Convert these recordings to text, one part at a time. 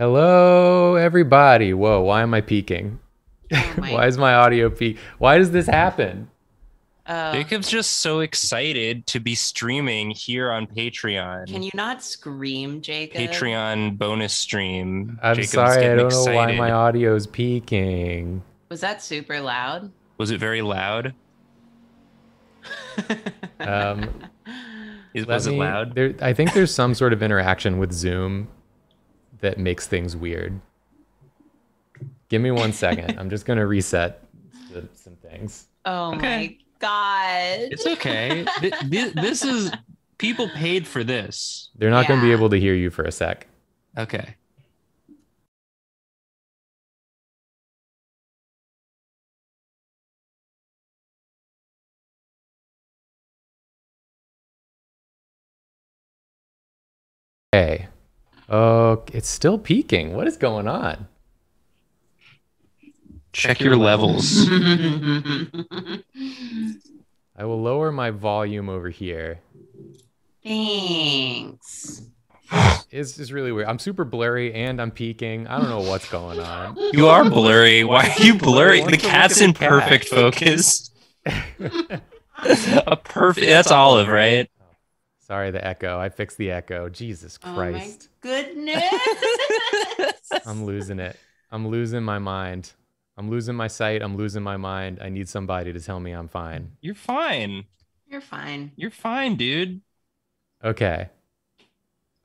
Hello, everybody. Whoa, why am I peaking? Oh why is my audio peak? Why does this happen? Oh. Jacob's just so excited to be streaming here on Patreon. Can you not scream, Jacob? Patreon bonus stream. I'm Jacob's sorry, I don't know why excited. my audio's peaking. Was that super loud? Was it very loud? Um, Is, let was it loud? There, I think there's some sort of interaction with Zoom that makes things weird. Give me one second. I'm just gonna reset the, some things. oh Okay. my god. It's okay. Th- thi- this is people paid for this. They're not gonna be able to hear you for a sec. Okay. Okay. Oh, it's still peaking. What is going on? Check your levels. I will lower my volume over here. Thanks. It's just really weird. I'm super blurry and I'm peaking. I don't know what's going on. You are blurry. Why are you blurry? The don't you look cat's in the cat? perfect focus. A perfect. That's Olive, right? Sorry, the echo. I fixed the echo. Jesus Christ. Oh my Christ. goodness. I'm losing it. I'm losing my mind. I'm losing my sight. I'm losing my mind. I need somebody to tell me I'm fine. You're fine. You're fine. You're fine, dude. Okay.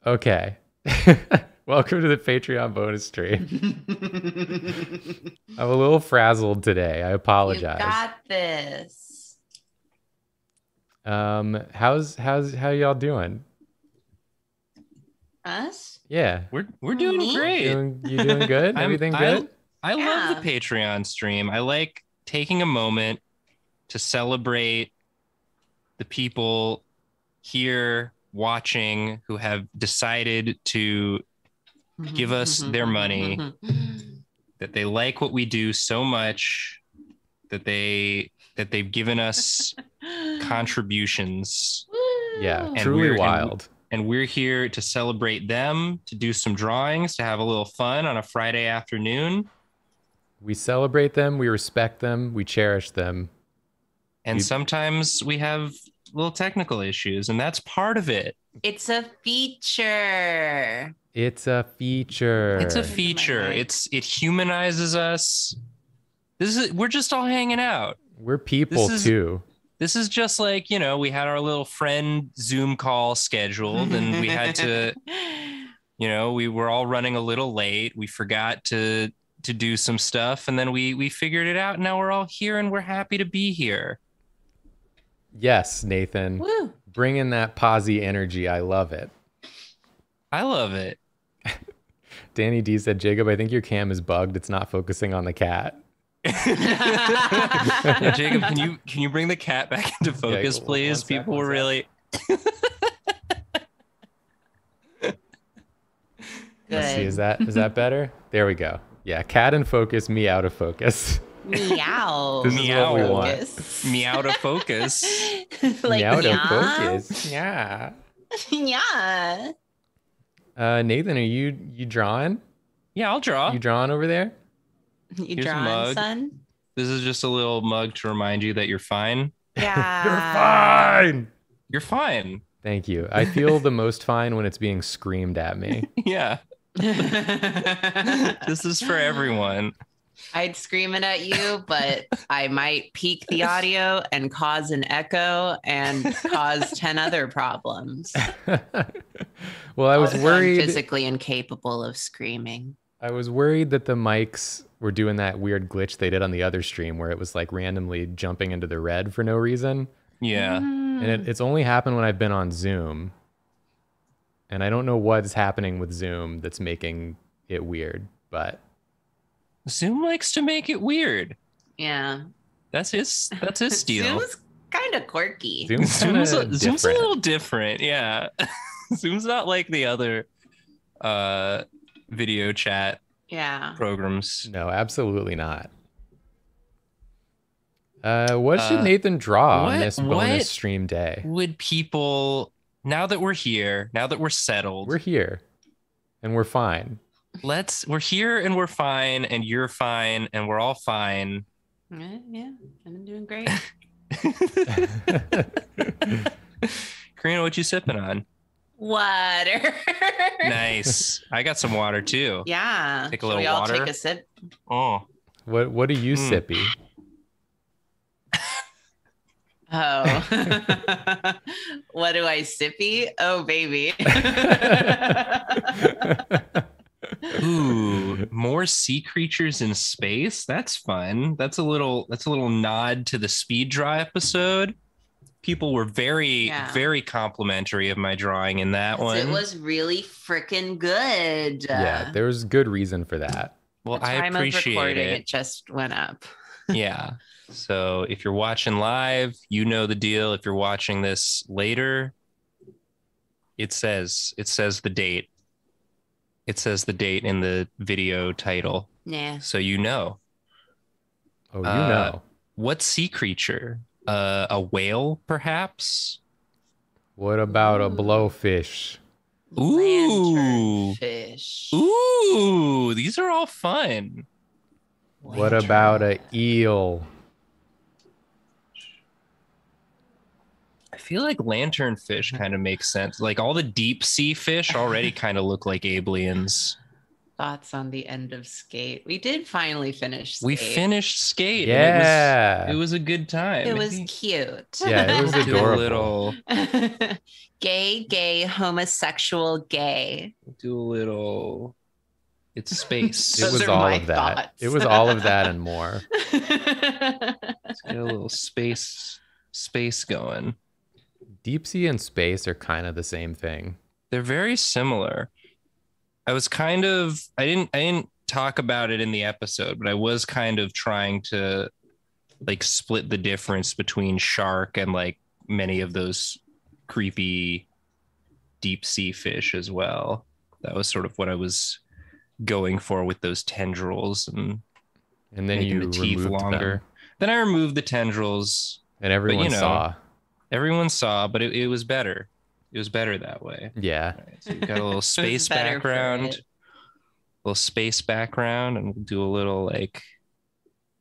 Okay. Welcome to the Patreon bonus stream. I'm a little frazzled today. I apologize. You got this. Um, how's how's how y'all doing? Us? Yeah, We're we're doing Me? great. doing, you doing good? I'm- Everything I- good? I love Yeah. the Patreon stream. I like taking a moment to celebrate the people here watching who have decided to Give us their money. that they like what we do so much that they that they've given us contributions yeah, And truly we're- and- wild. and we're here to celebrate them to do some drawings to have a little fun on a friday afternoon We celebrate them. We respect them. We cherish them. and You- sometimes we have little technical issues and that's part of it It's a feature. It's a feature. it's a feature it's it humanizes us this is we're just all hanging out We're people This is- too. This is just like you know we had our little friend zoom call scheduled and we had to you know we were all running a little late we forgot to to do some stuff and then we we figured it out now we're all here and we're happy to be here Yes, Nathan. Woo. Bring in that posy energy. I love it. i love it Danny D said, Jacob, I think your cam is bugged. It's not focusing on the cat. Yeah, jacob can you can you bring the cat back into focus one- one please sec, people were really Let's see, Good. is that is that better? There we go. Yeah, cat in focus, me out of focus. Meow. This is what we Meow. want. Focus. meow to focus like me out of focus. Yeah. yeah. Uh, Nathan, are you you drawing? yeah i'll draw You drawing over there? You Here's a mug. son? this is just a little mug to remind you that you're fine Yeah. You're fine. you're fine Thank you. I feel the most fine when it's being screamed at me. yeah this is for everyone I'd scream it at you, but I might peak the audio and cause an echo and cause 10 other problems. well, I was Also, I'm worried. physically incapable of screaming. I was worried that the mics were doing that weird glitch they did on the other stream where it was like randomly jumping into the red for no reason. yeah And it, it's only happened when I've been on Zoom. And I don't know what's happening with Zoom that's making it weird, but Zoom likes to make it weird. Yeah. That's his. That's his deal. Zoom's kind of quirky. Zoom's, Zoom's, a, Zoom's a little different. Yeah, Zoom's not like the other uh, video chat Yeah. programs. No, absolutely not. Uh, what should Uh, Nathan draw on this bonus what- stream day? Would people now that we're here, now that we're settled, We're here, and we're fine. let's we're here and we're fine and you're fine and we're all fine. Yeah, yeah, I'm doing great. Karina, what you sipping on? Water. Nice. I got some water too. Yeah. Take a Should little we all water? take a sip? Oh. what what are you Mm. sippy? Oh. what do I sippy? Oh, baby. Ooh, more sea creatures in space. That's fun. That's a little that's a little nod to the speed draw episode. People were very, Yeah. very complimentary of my drawing in that one. it was really freaking good. yeah, there was good reason for that. well, the I time of appreciate recording, it. it just went up. yeah. So if you're watching live, you know the deal. If you're watching this later, it says it says the date. It says the date in the video title. Yeah. So you know. Oh, you Uh, know. What sea creature? Uh, a whale, perhaps? What about a blowfish? Ooh. Lanternfish. Ooh, these are all fun. What about a eel? I feel like lanternfish kind of makes sense. Like all the deep sea fish already kind of look like aliens. Thoughts on the end of Skate? We did finally finish. skate. We finished skate. Yeah. It was it was a good time. It was cute. Yeah, it was do adorable. a little gay, gay, homosexual, gay. do a little it's space. It was all of that. thoughts. It was all of that and more. Let's get a little space space going. Deep sea and space are kind of the same thing. They're very similar. I was kind of I didn't I didn't talk about it in the episode, but I was kind of trying to like split the difference between shark and like many of those creepy deep sea fish as well. That was sort of what I was going for with those tendrils and And then Making you the teeth longer. them, then I removed the tendrils. and everyone know, saw. Everyone saw, but it, it was better. It was better that way. Yeah. All right, so we've got a little space background, it. little space background, and we'll do a little like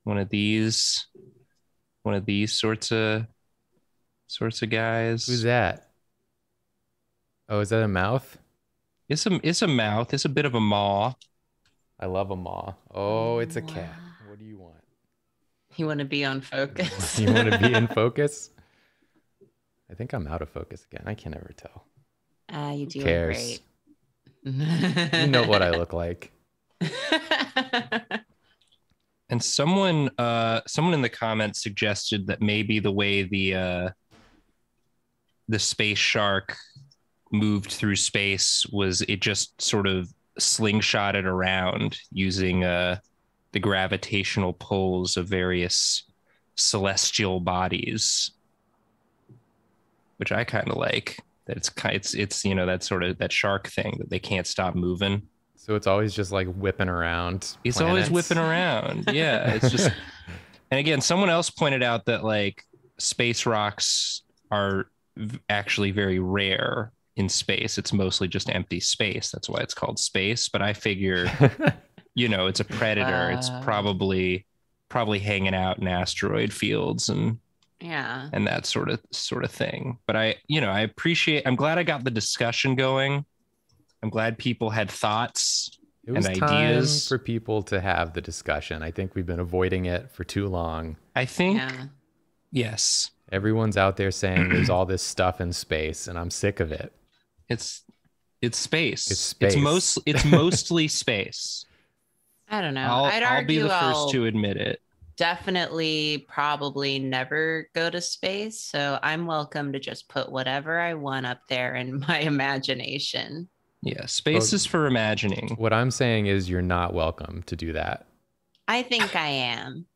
one of these, one of these sorts of sorts of guys. Who's that? Oh, is that a mouth? It's a it's a mouth. It's a bit of a maw. I love a maw. Oh, it's a cat. What do you want? You want to be on focus? you want to be in focus? I think I'm out of focus again. I can't ever tell. Ah, you Who do cares? great. You know what I look like. And someone uh someone in the comments suggested that maybe the way the uh the space shark moved through space was it just sort of slingshotted around using uh the gravitational pulls of various celestial bodies which I kind of like that it's ki- it's it's you know that sort of that shark thing that they can't stop moving. So it's always just like whipping around. it's always whipping around. Yeah it's just and again someone else pointed out that like space rocks are v- actually very rare in space. It's mostly just empty space. That's why it's called space. But i figure you know it's a predator. It's Uh. probably probably hanging out in asteroid fields and yeah. and that sort of sort of thing but i you know i appreciate i'm glad i got the discussion going i'm glad people had thoughts it was and time ideas. for people to have the discussion. I think we've been avoiding it for too long. i think Yeah. yes Everyone's out there saying there's all this stuff in space, and I'm sick of it. It's it's space. It's space. It's most it's mostly space. I don't know. I'll, I'd I'll be the 1st I'll to admit it. Definitely probably never go to space. So I'm welcome to just put whatever I want up there in my imagination. Yeah, space Well- is for imagining. What I'm saying is you're not welcome to do that. I think I am.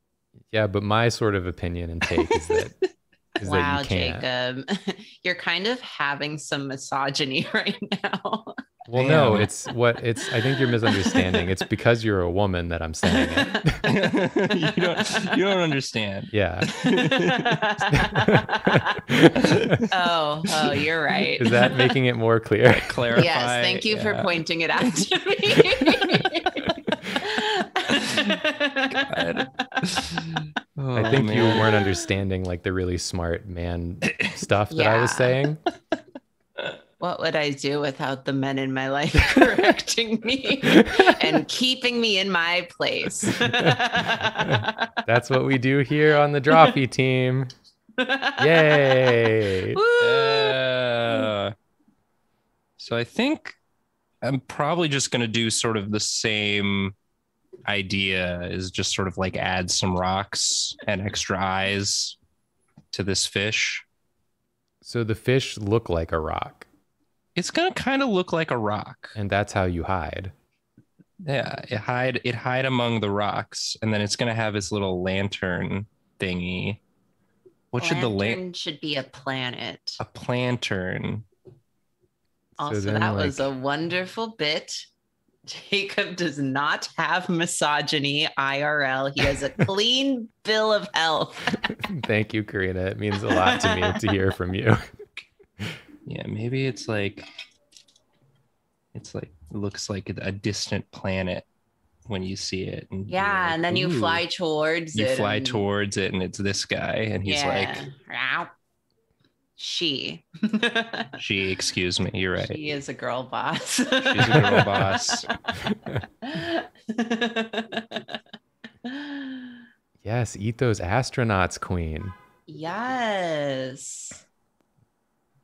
Yeah, but my sort of opinion and take is that is wow, that you can't. Jacob. You're kind of having some misogyny right now. Well, no, it's what it's. I think you're misunderstanding. It's because you're a woman that I'm saying it. you don't you don't understand. Yeah. oh, oh, you're right. Is that making it more clear? Clarify. Yes, thank you for pointing it out to me. I think oh, you Oh, weren't understanding like the really smart man stuff that I was saying. What would I do without the men in my life correcting me and keeping me in my place? That's what we do here on the Drawfee team. Yay! Woo! Uh, so I think I'm probably just going to do sort of the same idea is just sort of like add some rocks and extra eyes to this fish. So the fish look like a rock, It's going to kind of look like a rock. and that's how you hide. Yeah, it hide it hide among the rocks and then it's going to have its little lantern thingy. What should the Lantern should be a planet. a lantern. Also, then, that was a wonderful bit. Jacob does not have misogyny IRL. He has a clean bill of health. Thank you, Karina. It means a lot to me to hear from you. Yeah, maybe it's like it's like it looks like a distant planet when you see it. And Yeah, like, and then you fly towards You it. fly and- towards it, and it's this guy, and he's like, Meow. she. "She, excuse me, you're right." She is a girl boss. She's a girl boss. Yes, eat those astronauts, Queen. yes.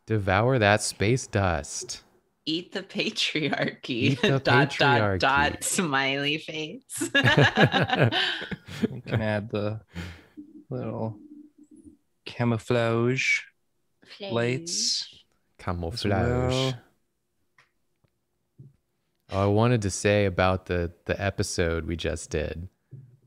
Devour that space dust. Eat the patriarchy. Eat the dot patriarchy. dot dot smiley face. We can add the little camouflage lights. Camouflage. well. Oh, I wanted to say about the the episode we just did.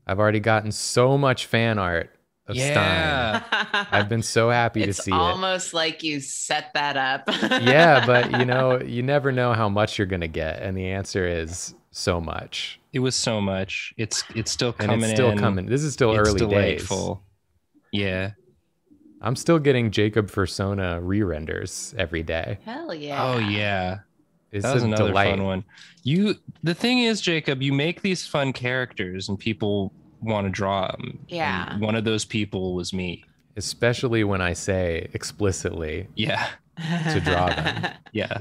I've already gotten so much fan art of Stein. Yeah. I've been so happy to see it. almost like you set that up. Yeah, but you know, you never know how much you're gonna get, and the answer is so much. It was so much. It's it's still And coming it's still in. coming. This is still it's early days. delightful. Yeah. I'm still getting Jacob Persona re-renders every day. Hell yeah. Oh yeah. It's that was a another delight. fun one. You the thing is, Jacob, you make these fun characters and people want to draw them. Yeah. one of those people was me. Especially when I say explicitly, Yeah. to draw them. Yeah.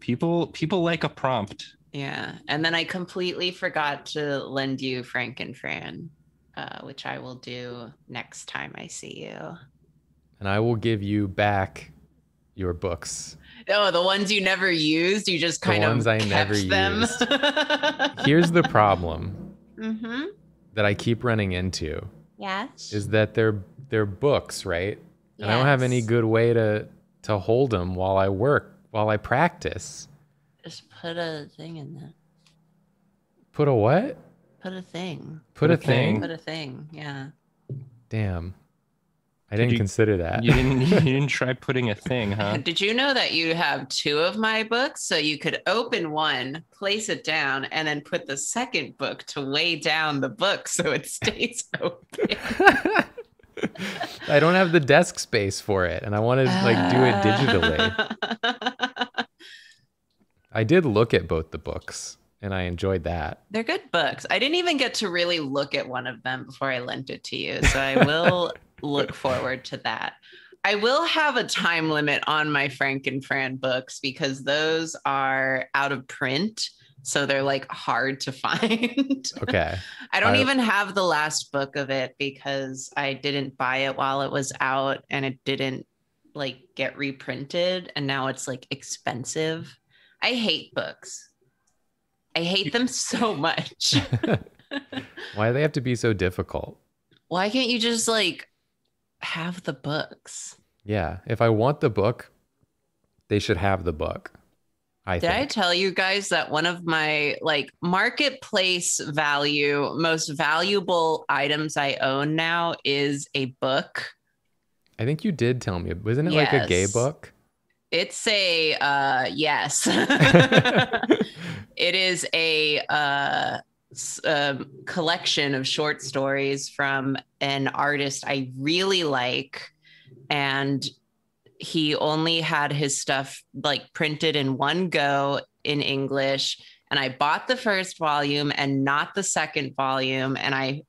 People people like a prompt. Yeah. And then I completely forgot to lend you Frank and Fran, uh, which I will do next time I see you. and I will give you back your books. Oh, the ones you never used, you just The kind ones of I kept never them. used. Here's the problem mm-hmm. That I keep running into Yes. is that they're they're books, right? And I don't have any good way to to hold them while I work, while I practice. Just put a thing in there. Put a what? Put a thing. Put, a thing? Put a thing. Yeah. Damn. I Did didn't you- consider that. You didn't you didn't try putting a thing, huh? Did you know that you have two of my books? So you could open one, place it down, and then put the second book to weigh down the book so it stays open. I don't have the desk space for it and I want to like do it digitally. digitally. I did look at both the books and I enjoyed that. They're good books. I didn't even get to really look at one of them before I lent it to you. So I will look forward to that. I will have a time limit on my Frank and Fran books because those are out of print. So they're like hard to find. Okay. I don't I- even have the last book of it because I didn't buy it while it was out and it didn't like get reprinted and now it's like expensive. I hate books. I hate them so much. Why do they have to be so difficult? Why can't you just like have the books? Yeah. If I want the book, they should have the book. I Did I tell you guys that one of my like marketplace value, most valuable items I own now is a book? I think you did tell me. Wasn't it like a gay book? It's a uh yes. it is a uh um, collection of short stories from an artist I really like and he only had his stuff like printed in one go in English and I bought the first volume and not the second volume and I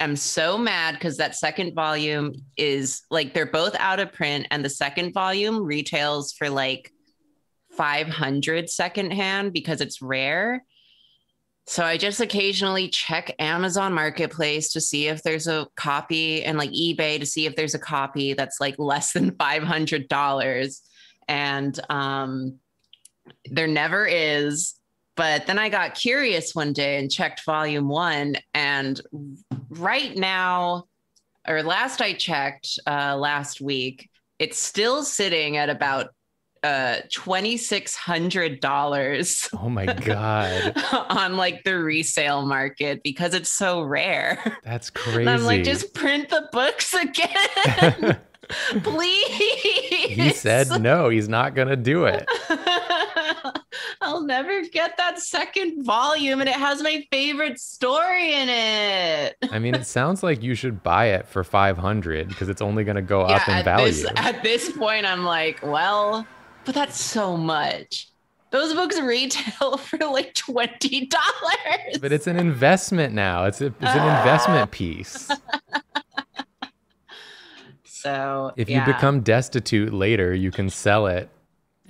am so mad because that second volume is like they're both out of print and the second volume retails for like 500 secondhand because it's rare so i just occasionally check amazon marketplace to see if there's a copy and like ebay to see if there's a copy that's like less than $500 and um there never is but then I got curious one day and checked volume one. And right now, or last I checked uh, last week, it's still sitting at about uh, $2,600 Oh my god, on like the resale market because it's so rare. that's crazy. And I'm like, just print the books again, please. he said no, he's not gonna do it. I'll never get that second volume, and it has my favorite story in it. I mean, it sounds like you should buy it for 500 because it's only gonna go up in at value. this at this point, I'm like, well, but that's so much. Those books retail for like twenty dollars. But it's an investment now. It's a, it's an ah. investment piece. so If yeah. you become destitute later, you can sell it.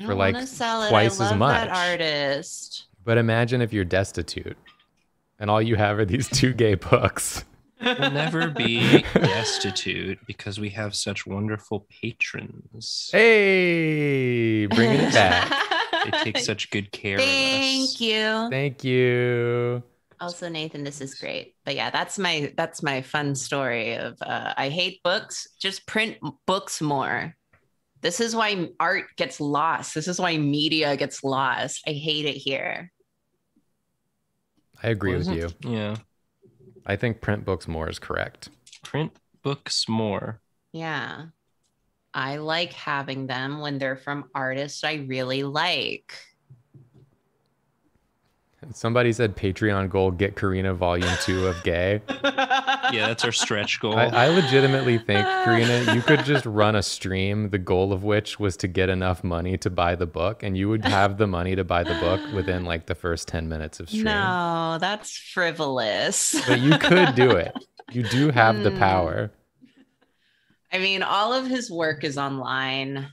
For, like, twice as much. That artist. But imagine if you're destitute and all you have are these two gay books. We'll never be destitute because we have such wonderful patrons. Hey, bringing it back. They take such good care of Thank us. you. Thank you. Also, Nathan, this is great. But yeah, that's my that's my fun story of uh, I hate books. Just print books more. This is why art gets lost. This is why media gets lost. I hate it here. I agree with you. Yeah. I think print books more is correct. Print books more. Yeah. I like having them when they're from artists I really like. Somebody said Patreon goal get Karina volume two of gay. Yeah, that's our stretch goal. I, I legitimately think, Karina, you could just run a stream, the goal of which was to get enough money to buy the book, and you would have the money to buy the book within like the first 10 minutes of stream. No, that's frivolous. But you could do it. You do have the Mm. power. I mean, all of his work is online.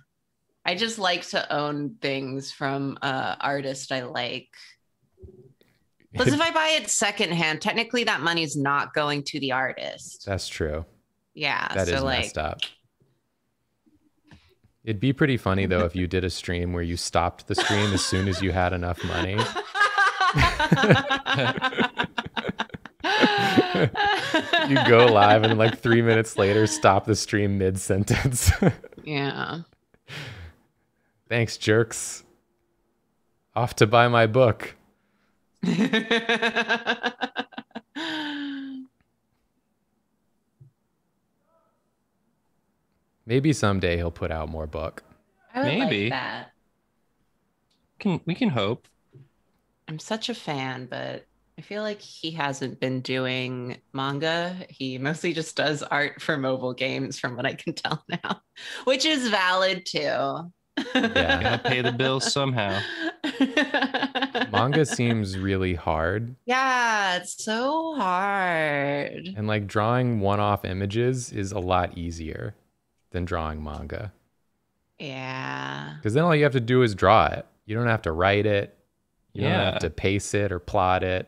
I just like to own things from uh artists I like. Plus, if I buy it secondhand, technically that money's not going to the artist. That's true. Yeah. That is so like messed up. It'd be pretty funny though if you did a stream where you stopped the stream as soon as you had enough money. You go live and like three minutes later stop the stream mid sentence. yeah. Thanks, jerks. Off to buy my book. Maybe someday he'll put out more book. I would Maybe. like that. Can we can hope. I'm such a fan, but I feel like he hasn't been doing manga. He mostly just does art for mobile games, from what I can tell now, which is valid too. Yeah. Gotta pay the bills somehow. Manga seems really hard, Yeah, it's so hard. and like drawing one off images is a lot easier than drawing manga. Yeah. Because then all you have to do is draw it. You don't have to write it. You don't Yeah. have to pace it or plot it.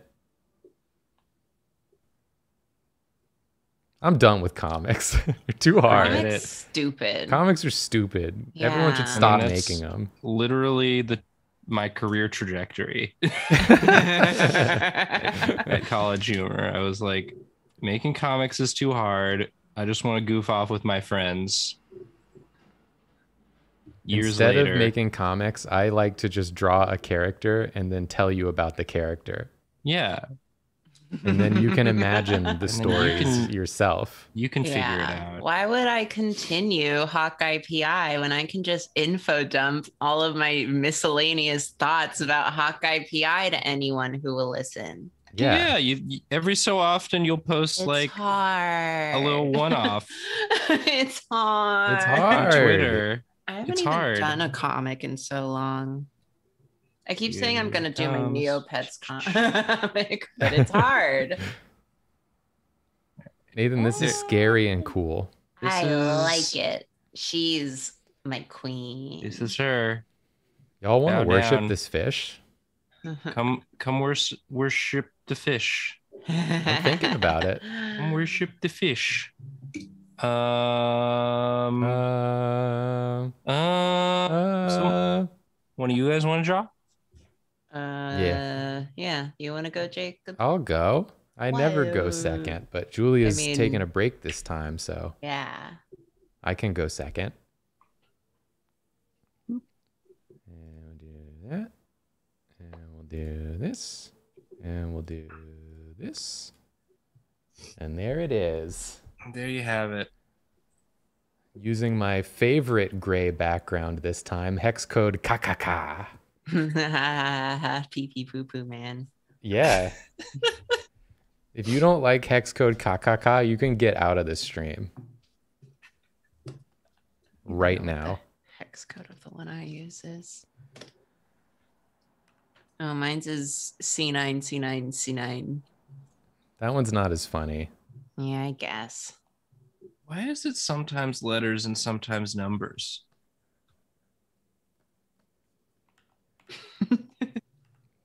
I'm done with comics. They're too hard. Forget Comics it. stupid. Comics are stupid. Everyone should stop I mean, making them. Literally the my career trajectory at College Humor. I was like, making comics is too hard. I just want to goof off with my friends. Years Instead later, of making comics, I like to just draw a character and then tell you about the character. yeah, and then you can imagine the then you stories can- yourself. You can figure it out. Why would I continue Hawkeye PI when I can just info dump all of my miscellaneous thoughts about Hawkeye PI to anyone who will listen? Yeah. you, you- every so often you'll post It's like hard. a little one-off it's hard. It's on hard. Twitter. I haven't It's even hard. done a comic in so long. I keep saying I'm gonna do my comes. Neopets comic, but it's hard. Nathan, this is scary and cool. This I is- like it. She's my queen. This is her. Y'all want to worship down. this fish? Come, come worship, worship the fish. I'm thinking about it. Come worship the fish. Um, Uh, uh, uh, one of you guys want to draw? Uh, Yeah. yeah. You want to go, Jacob? I'll go. I never go second, but Julia's mean- taking a break this time, so Yeah. I can go second. And we'll do that. And we'll do this. And we'll do this. And there it is. There you have it. Using my favorite gray background this time, hex code KKK. Pee pee poo poo man. Yeah. if you don't like hex code KKK, you can get out of this stream right now. Hex code of the one I use is. Oh, mine's is C9, C9, C9. That one's not as funny. Yeah, I guess. Why is it sometimes letters and sometimes numbers?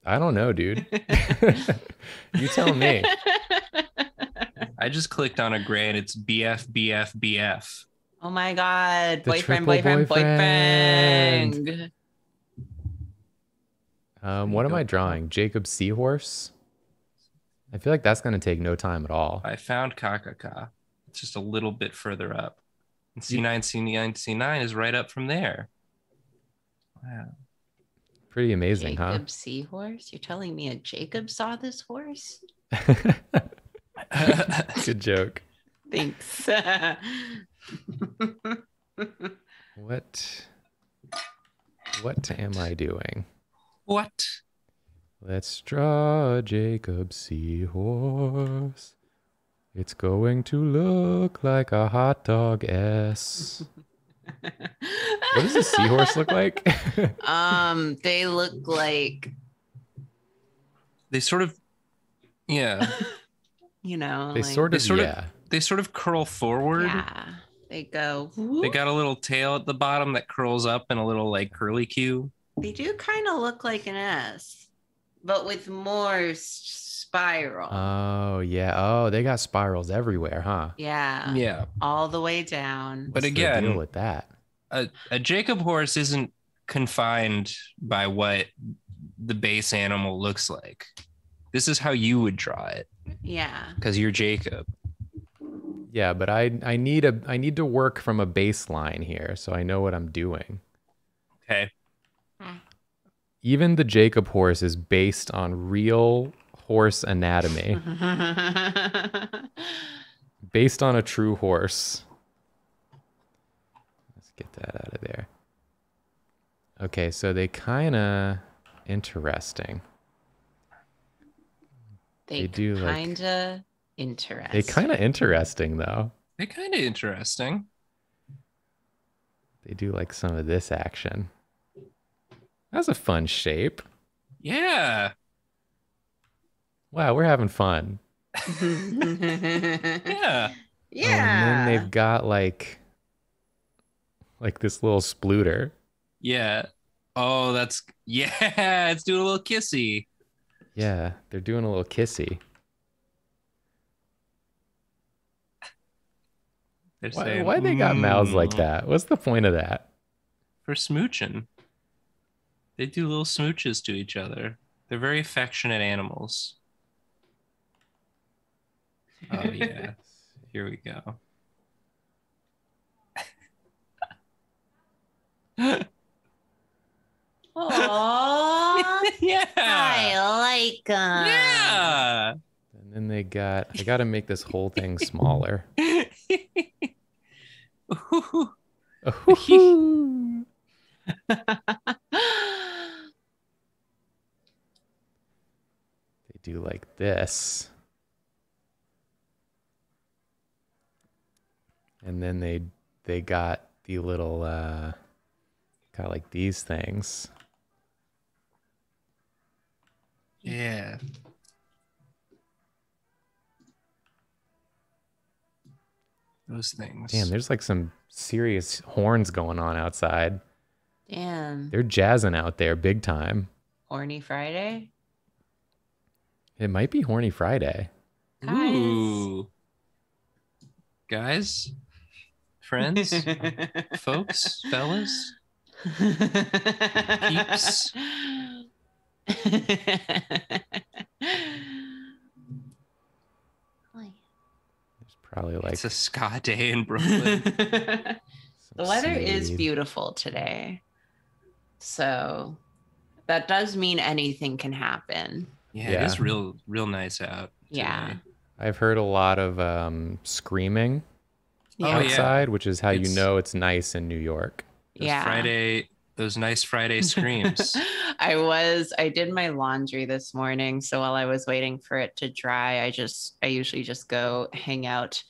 I don't know, dude. you tell me. I just clicked on a gray and it's BF, BF, BF. Oh my god. The boyfriend, boyfriend, boyfriend. boyfriend. Um, what am I drawing? Jacob Seahorse? I feel like that's going to take no time at all. I found Kakaka. It's just a little bit further up. And C9, C9, C9 is right up from there. Wow. Pretty amazing, huh? Jacob Seahorse? You're telling me a Jacob saw this horse? huh? Good joke. Thanks. What what am I doing? what? Let's draw a Jacob Seahorse. It's going to look like a hot dog S. What does a seahorse look like? um, they look like They sort of, yeah, you know, they like, sort They of, sort of- yeah. they sort of curl forward. yeah. They go. They got a little tail at the bottom that curls up and a little like curly Q. They do kind of look like an S, but with more s- spiral. Oh yeah. Oh, they got spirals everywhere, huh? yeah, Yeah. all the way down. But What's the again- deal with that? A, a Jacob horse isn't confined by what the base animal looks like. This is how you would draw it Yeah. because you're Jacob. Yeah, but I I need a I need to work from a baseline here, so I know what I'm doing. Okay. Hmm. Even the Jacob horse is based on real horse anatomy, based on a true horse. Let's get that out of there. Okay, so they kind of interesting. they They do, kinda interesting. They kind of interesting though. They're kind of interesting. They do like some of this action. That's a fun shape. Yeah. Wow, we're having fun. Yeah. yeah. And then they've got like like this little splooter. Yeah. Oh, that's yeah. It's doing a little kissy. Yeah, they're doing a little kissy. They're Why, saying, why they got mouths like "Mm," that? What's the point of that? For smooching. They do little smooches to each other. They're very affectionate animals. Oh yeah. Here we go. Oh yeah. I like them. Yeah. And And then they got, I got to make this whole thing smaller. Ooh. They do like this. And then they they got the little uh got like these things. yeah. Those things. Damn, there's like some serious horns going on outside. Damn. They're jazzing out there big time. Horny Friday? It might be Horny Friday. Guys. Ooh. Guys, friends, folks, fellas. Peeps. There's probably like it's a ska day in Brooklyn. the some weather is beautiful today. So that does mean anything can happen. Yeah, Yeah. it is real, real nice out. Yeah. I've heard a lot of um, screaming Oh, yeah. outside, which is how you know it's nice in New York. Those Yeah. Friday, those nice Friday screams. I was I did my laundry this morning, so while I was waiting for it to dry, I just I usually just go hang out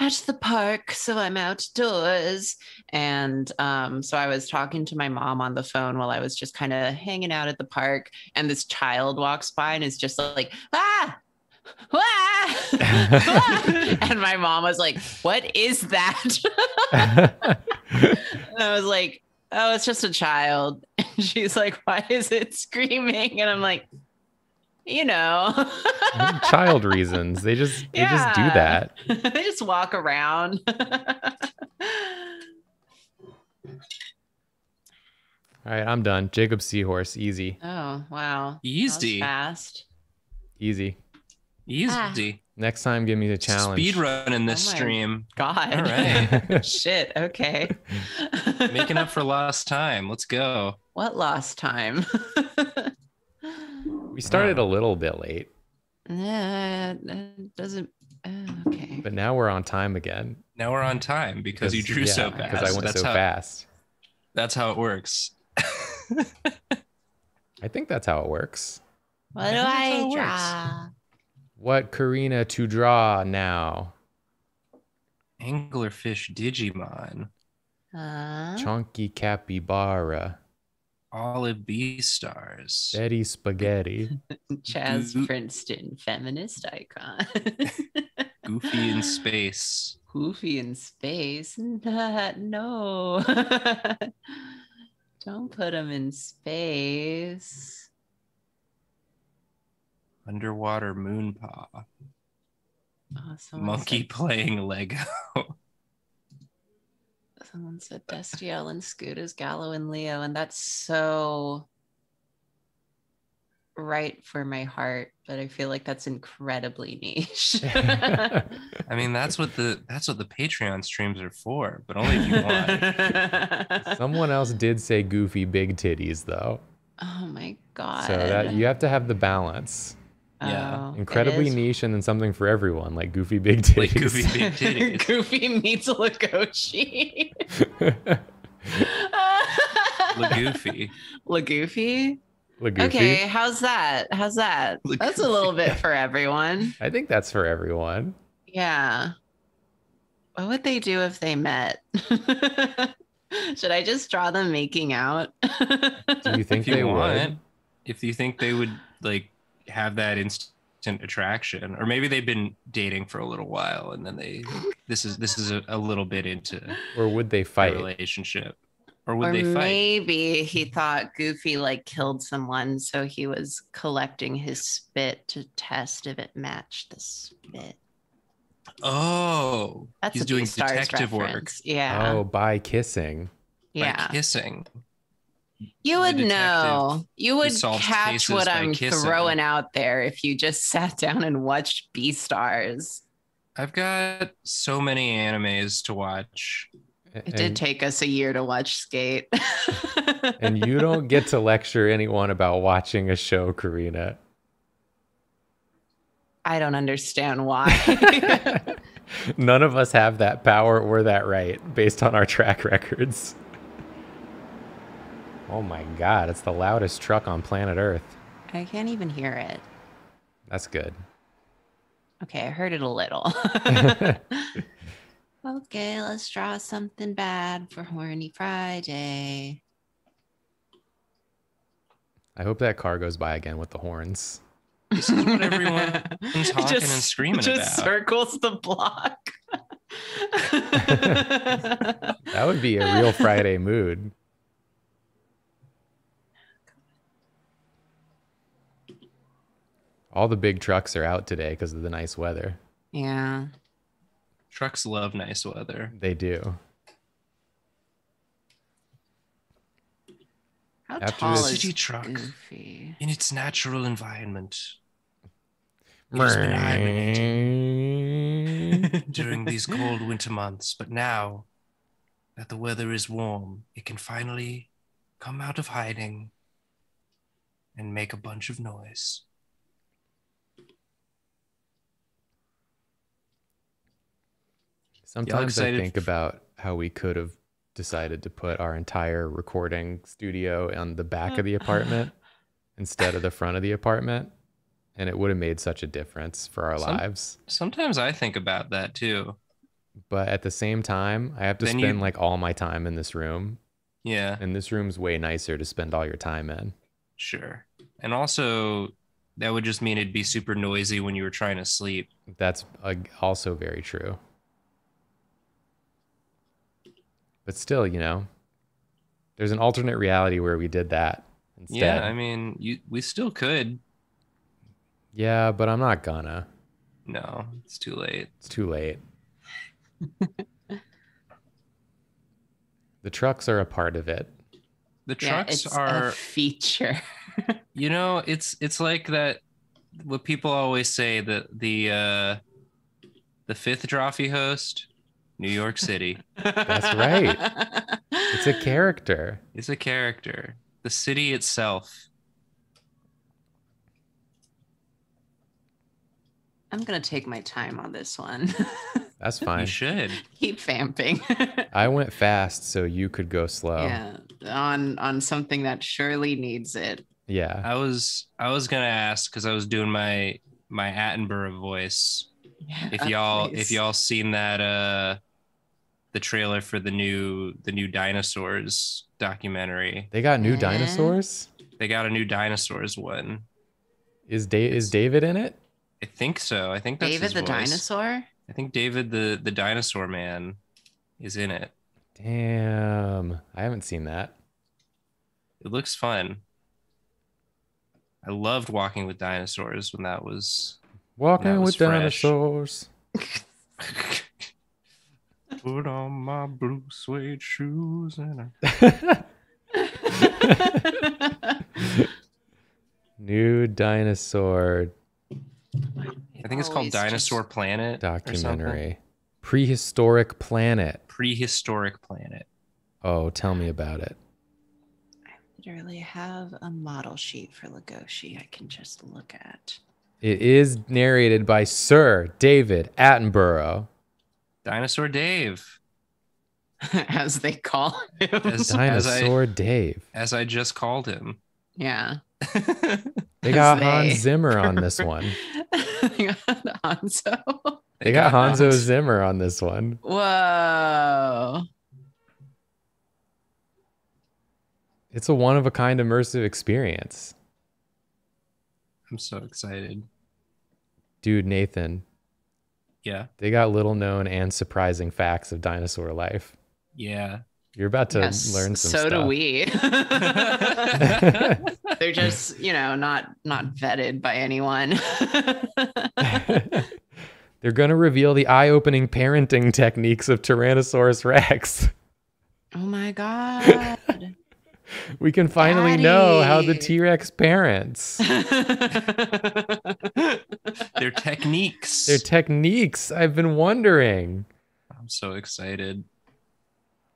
at the park, so I'm outdoors. And um, so I was talking to my mom on the phone while I was just kind of hanging out at the park, and this child walks by and is just like, ah. Ah! ah!" and my mom was like, What is that? And I was like, oh, it's just a child. And she's like, why is it screaming? And I'm like, you know. Child reasons. They just they just do that. they just walk around. All right, I'm done. Jacob Seahorse, easy, oh, wow. Easy, fast. easy. Easy. Next time, give me the challenge. Speed run in this Oh stream. God. All right. Shit. Okay. Making up for lost time. Let's go. what lost time? We started a little bit late, Nah, that doesn't. uh, okay. but now we're on time again. Now we're on time because you drew so fast. Because I went that's so how, fast. That's how it works. I think that's how it works. What do Yeah, I it works. Draw? What Karina to draw now? Anglerfish Digimon. Huh? Chunky capybara, Olive B stars. Betty spaghetti. Chaz Goo- Princeton, feminist icon. Goofy in space. Goofy in space. Nah, no. Don't put him in space. Underwater moon paw. Someone Monkey Said, playing Lego. someone said Destiel and Scoot is Gallo and Leo, and that's so right for my heart, but I feel like that's incredibly niche. I mean, that's what the that's what the Patreon streams are for, but only if you want. Someone else did say goofy big titties though. Oh my god. So that you have to have the balance. Yeah. Oh, Incredibly niche and then something for everyone, like goofy big titties. Like goofy big titties. Goofy meets Legoshi. Lagoofy. Lagoofy? Lagoofy. Okay, how's that? How's that? That's a little bit for everyone. I think that's for everyone. Yeah. What would they do if they met? Should I just draw them making out? Do you think if you they want, would? if you think they would like have that instant attraction, or maybe they've been dating for a little while and then they this is this is a, a little bit into Or would they fight? relationship, or would or they fight? maybe he thought Goofy like killed someone, so he was collecting his spit to test if it matched the spit. Oh, That's he's a doing Beastars detective work. Yeah. Oh, by kissing. yeah. by kissing. You would detective know. You would catch what I'm kissing. throwing out there if you just sat down and watched Beastars. I've got so many animes to watch. It did take us a year to watch Skate. and you don't get to lecture anyone about watching a show, Karina. I don't understand why. None of us have that power or that right based on our track records. Oh my god, it's the loudest truck on planet Earth. I can't even hear it. That's good. Okay, I heard it a little. okay, let's draw something bad for Horny Friday. I hope that car goes by again with the horns. This is what everyone's honking and screaming just about. circles the block. That would be a real Friday mood. All the big trucks are out today because of the nice weather. yeah. Trucks love nice weather. They do. How After tall this- is City truck. Goofy? In its natural environment. It has been hibernating during these cold winter months, but now that the weather is warm, it can finally come out of hiding and make a bunch of noise. Sometimes I think about how we could have decided to put our entire recording studio on the back of the apartment instead of the front of the apartment. And it would have made such a difference for our Some- lives. Sometimes I think about that too. But at the same time, I have to Then spend you- like all my time in this room. Yeah, And this room's way nicer to spend all your time in. sure. And also, that would just mean it'd be super noisy when you were trying to sleep. That's uh, also very true. But still, you know, there's an alternate reality where we did that instead. Yeah, I mean, you we still could. yeah, but I'm not gonna. No, it's too late. It's too late. the trucks are a part of it. The Yeah, trucks it's are a feature. you know it's it's like that what people always say that the uh the fifth drawfee host new york city That's right. It's a character. It's a character the city itself I'm gonna take my time on this one. That's fine. you should Keep vamping. I went fast so you could go slow. Yeah, on on something that surely needs it. Yeah. i was i was gonna ask because i was doing my my attenborough voice Yeah, if y'all if y'all seen that uh the trailer for the new the new dinosaurs documentary They got new Eh? dinosaurs? they got a new dinosaurs one Is da- is David in it? i think so i think that's David his the voice. dinosaur. I think David the the dinosaur man is in it. Damn. I haven't seen that. It looks fun. I loved walking with dinosaurs when that was Walking was with fresh. dinosaurs. Put on my blue suede shoes and I... New dinosaur I think it's called Always just- Dinosaur Planet documentary. Prehistoric planet. Prehistoric Planet. Oh, tell me about it. I literally have a model sheet for Legoshi I can just look at. It is narrated by Sir David Attenborough. Dinosaur Dave. As they call him. As, as I Dinosaur Dave. as I just called him. yeah. They got They- Hans Zimmer on this one. they got Hanzo. They got Hanzo Hans. Zimmer on this one. Whoa. It's a one of a kind immersive experience. I'm so excited. Dude, Nathan, Yeah. they got little known and surprising facts of dinosaur life. Yeah. You're about to Yes, learn some so do we. They're just, you know, not not vetted by anyone. They're going to reveal the eye opening parenting techniques of Tyrannosaurus Rex. oh my god. We can finally know how the T Rex parents. Their techniques. Their techniques. I've been wondering. I'm so excited.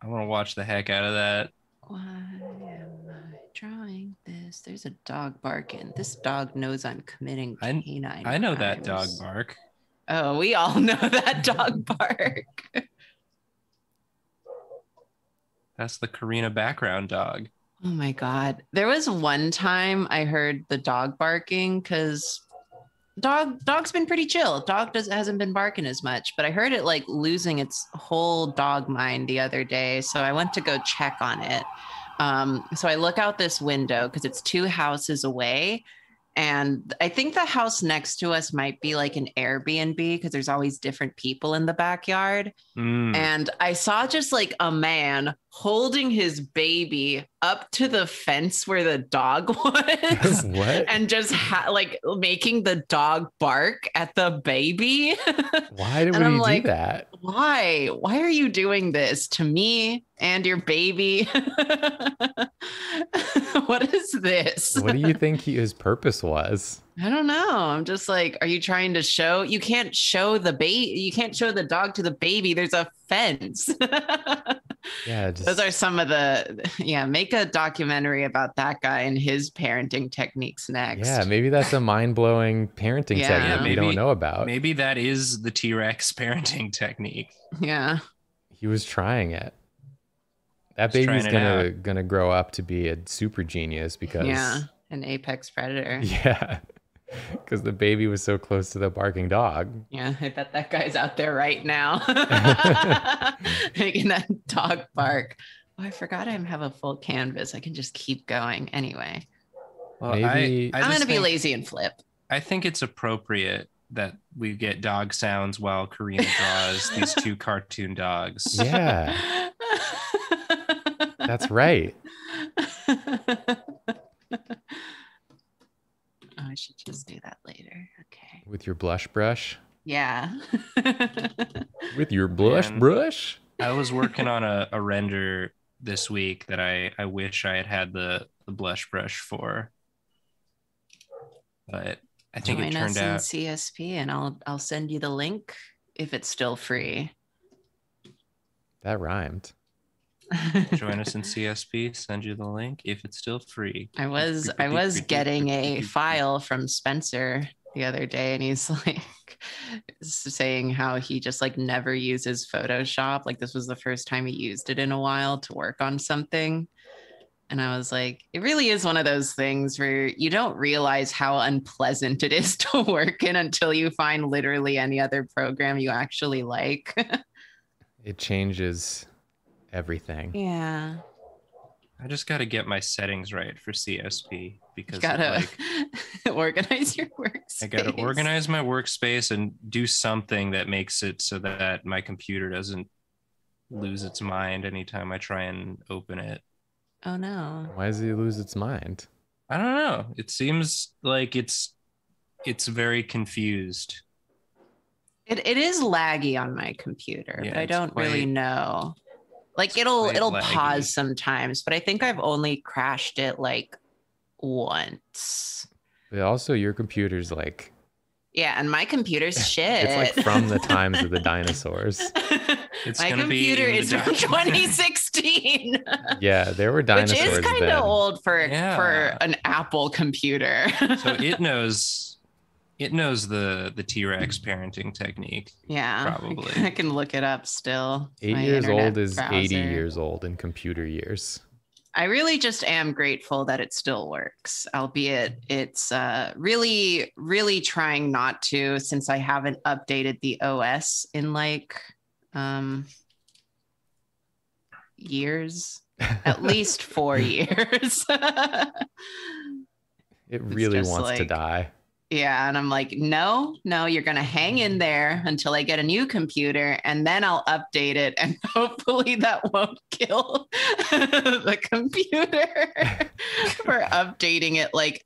I want to watch the heck out of that. Why am I drawing this this? There's a dog barking. This dog knows I'm committing I- canine. I know that dog bark. Oh, we all know that dog bark. That's the Karina background dog. Oh my god. There was one time I heard the dog barking cuz dog dog's been pretty chill. Dog does hasn't been barking as much, but I heard it like losing its whole dog mind the other day, so I went to go check on it. Um so I look out this window cuz it's two houses away and I think the house next to us might be like an Airbnb because there's always different people in the backyard. Mm. And I saw just like a man holding his baby up to the fence where the dog was what? and just ha- like making the dog bark at the baby. Why I'm we like, do that? Why? Why are you doing this to me and your baby? what is this? What do you think he, his purpose was? I don't know. I'm just like, are you trying to show? You can't show the baby. You can't show the dog to the baby. There's a fence. Yeah, just Those are some of the, yeah, make a documentary about that guy and his parenting techniques next. yeah. Maybe that's a mind blowing parenting Yeah. technique Yeah, we don't know about. Maybe that is the T Rex parenting technique. Yeah. He was trying it. That baby's gonna gonna grow up to be a super genius because Yeah. An apex predator. yeah, because the baby was so close to the barking dog. Yeah. I bet that guy's out there right now making that dog bark. Oh, I forgot I have a full canvas. I can just keep going. Anyway, Well, Maybe- I, I I'm going to be lazy and flip. I think it's appropriate that we get dog sounds while Karina draws these two cartoon dogs. Yeah, that's right. I should just do that later. Okay. With your blush brush. Yeah. With your blush Man. brush. I was working on a, a render this week that I, I wish I had had the, the blush brush for. But I think Join it us turned in out CSP and I'll I'll send you the link if it's still free. That rhymed. Join us in CSP, send you the link if it's still free. I was I was getting a file from Spencer the other day and he's like saying how he just like never uses Photoshop. Like this was the first time he used it in a while to work on something. And I was like, it really is one of those things where you don't realize how unpleasant it is to work in until you find literally any other program you actually like. It changes everything. yeah. I just got to get my settings right for CSP because You gotta like, organize your workspace. I got to organize my workspace and do something that makes it so that my computer doesn't lose its mind anytime I try and open it. Oh no. Why does he lose its mind? I don't know. It seems like it's it's very confused. It it is laggy on my computer, Yeah, but I don't really know. Like it'll it'll laggy. pause sometimes, but I think I've only crashed it like once. But also, your computer's like Yeah, and my computer's shit. it's like from the times of the dinosaurs. It's my gonna be computer is from 2016, Yeah, there were dinosaurs. which dinosaurs is kind of old for Yeah. for an Apple computer. so it knows it knows the the T-Rex parenting technique. yeah, probably. I can look it up still. Eight My years old is 80 years old in computer years. I really just am grateful that it still works, albeit it's uh, really, really trying not to since I haven't updated the OS in like um, years, at least four years. It really just wants to die. Yeah. And I'm like, no, no, you're going to hang in there until I get a new computer and then I'll update it. And hopefully that won't kill the computer for updating it like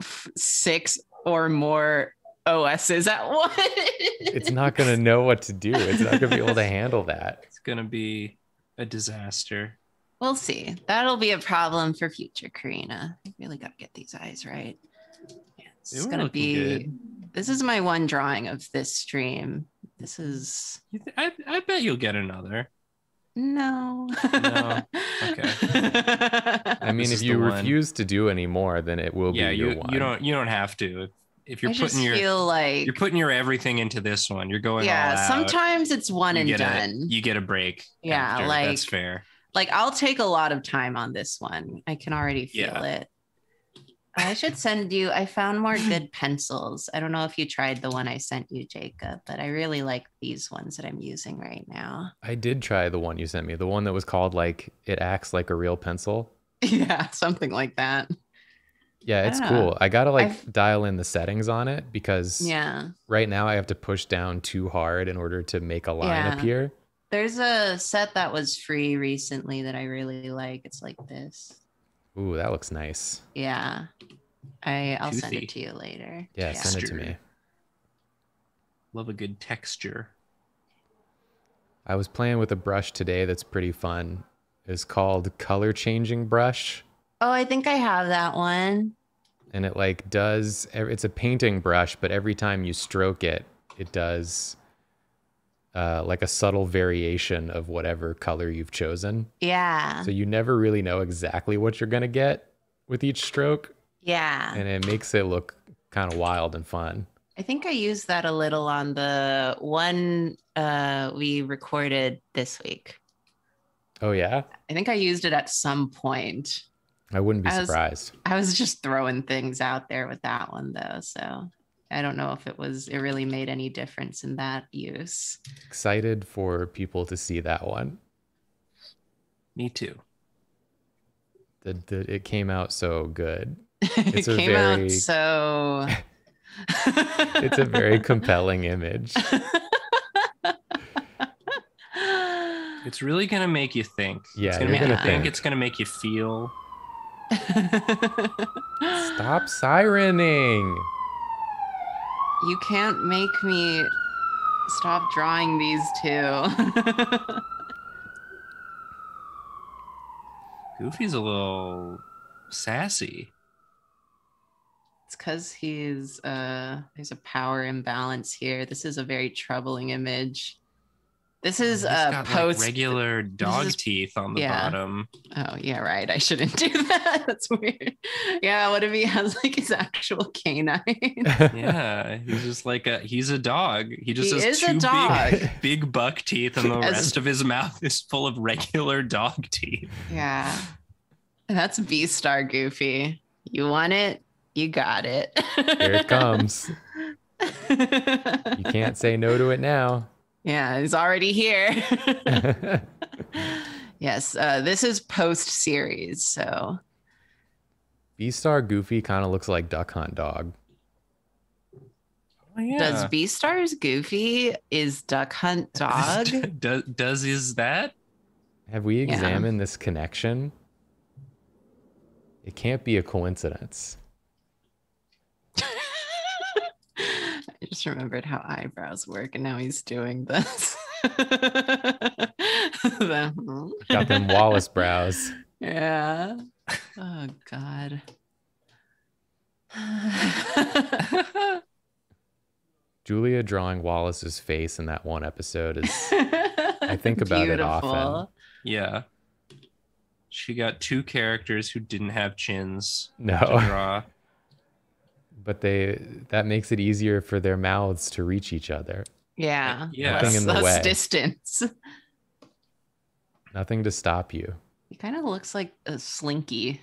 f- six or more OSs at once. It's not going to know what to do. It's not going to be able to handle that. It's gonna be a disaster. We'll see. That'll be a problem for future Karina. I really got to get these eyes right. Yeah, this is gonna be. good. This is my one drawing of this stream. This is. Th- I, I bet you'll get another. No. No. Okay. I mean, This if you the one. refuse to do any more, then it will yeah, be your you one. you don't you don't have to. If, if you're I just putting your feel like you're putting your everything into this one, you're going all yeah. out. Sometimes it's one you and done. A, you get a break. Yeah, after. like- that's fair. like I'll take a lot of time on this one. I can already feel Yeah. it. I should send you. I found more good pencils. I don't know if you tried the one I sent you, Jacob, but I really like these ones that I'm using right now. I did try the one you sent me, the one that was called like it acts like a real pencil. Yeah, something like that. Yeah, it's cool. I gotta like I've- dial in the settings on it because Yeah. right now I have to push down too hard in order to make a line Yeah. appear. There's a set that was free recently that I really like. It's like this. Ooh, that looks nice. Yeah. I I'll send it to you later. Yeah, send it to me. Love a good texture. I was playing with a brush today that's pretty fun. It's called color changing brush. Oh, I think I have that one. and it like does it's a painting brush but every time you stroke it it does uh, like a subtle variation of whatever color you've chosen Yeah. so you never really know exactly what you're going to get with each stroke Yeah. and it makes it look kind of wild and fun I think I used that a little on the one uh, we recorded this week. oh yeah I think I used it at some point. i wouldn't be I was- surprised I was just throwing things out there with that one though, so I don't know if it was it really made any difference in that use. excited for people to see that one Me too. the, the, it came out so good it It's a came very- out so it's a very compelling image It's really gonna make you think. Yeah, it's gonna you're make gonna you think. think. It's gonna make you feel. stop sirening You can't make me stop drawing these two. Goofy's a little sassy. it's because he's uh there's a power imbalance here. This is a very troubling image. This is He's a got, like, post regular dog is- teeth on the yeah. bottom. Oh yeah, right. I shouldn't do that. That's weird. Yeah, what if he has like his actual canine? Yeah, he's just like a he's a dog. He just He has is a two dog. big big buck teeth, and the As- rest of his mouth is full of regular dog teeth. yeah. That's Beastar Goofy. You want it? You got it. here it comes you can't say no to it now Yeah, it's already here. yes, uh, this is post series, so Beastar Goofy kind of looks like Duck Hunt Dog. Oh, yeah. does Beastars Goofy is Duck Hunt Dog? does does is that? Have we Yeah. examined this connection? It can't be a coincidence. I just remembered how eyebrows work, and now he's doing this. The- hmm. Got them Wallace brows. Yeah. Oh God. Julia drawing Wallace's face in that one episode is I think about it often. Yeah. She got two characters who didn't have chins to no, draw. But they that makes it easier for their mouths to reach each other. Yeah. Yeah. Less, Nothing in the less way. distance. Nothing to stop you. He kind of looks like a slinky.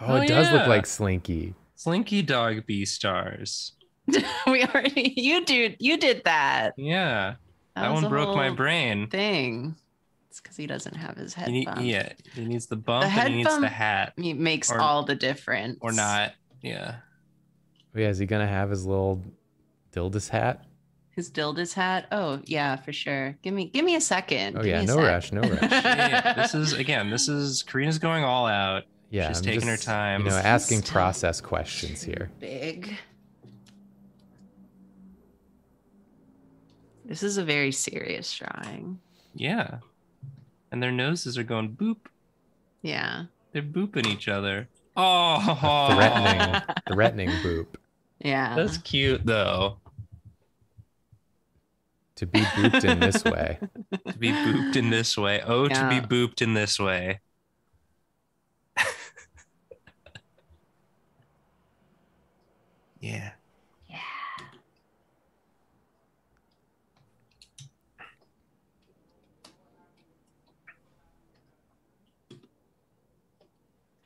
Oh, Oh, it does look like Slinky. Slinky Dog Beastars. we already you did you did that. Yeah. That, was one broke my brain. Thing. It's because he doesn't have his head He need, bump. yeah, he needs the bump head and he needs the hat. He makes Or- all the difference. Or not. Yeah. Oh, yeah, is he gonna have his little Dildis hat? His Dilda's hat. Oh yeah, for sure. Give me give me a second. Oh Give yeah, no sec. rush, no rush. Yeah, this is again, this is Karina's going all out. Yeah, She's I'm taking her time. You know, asking still- process questions here. Big. This is a very serious drawing. Yeah. And their noses are going boop. Yeah. They're booping each other. Oh, Threatening, threatening boop. Yeah. That's cute though. To be booped in this way. to be booped in this way. Oh, to be booped in this way. yeah. I'm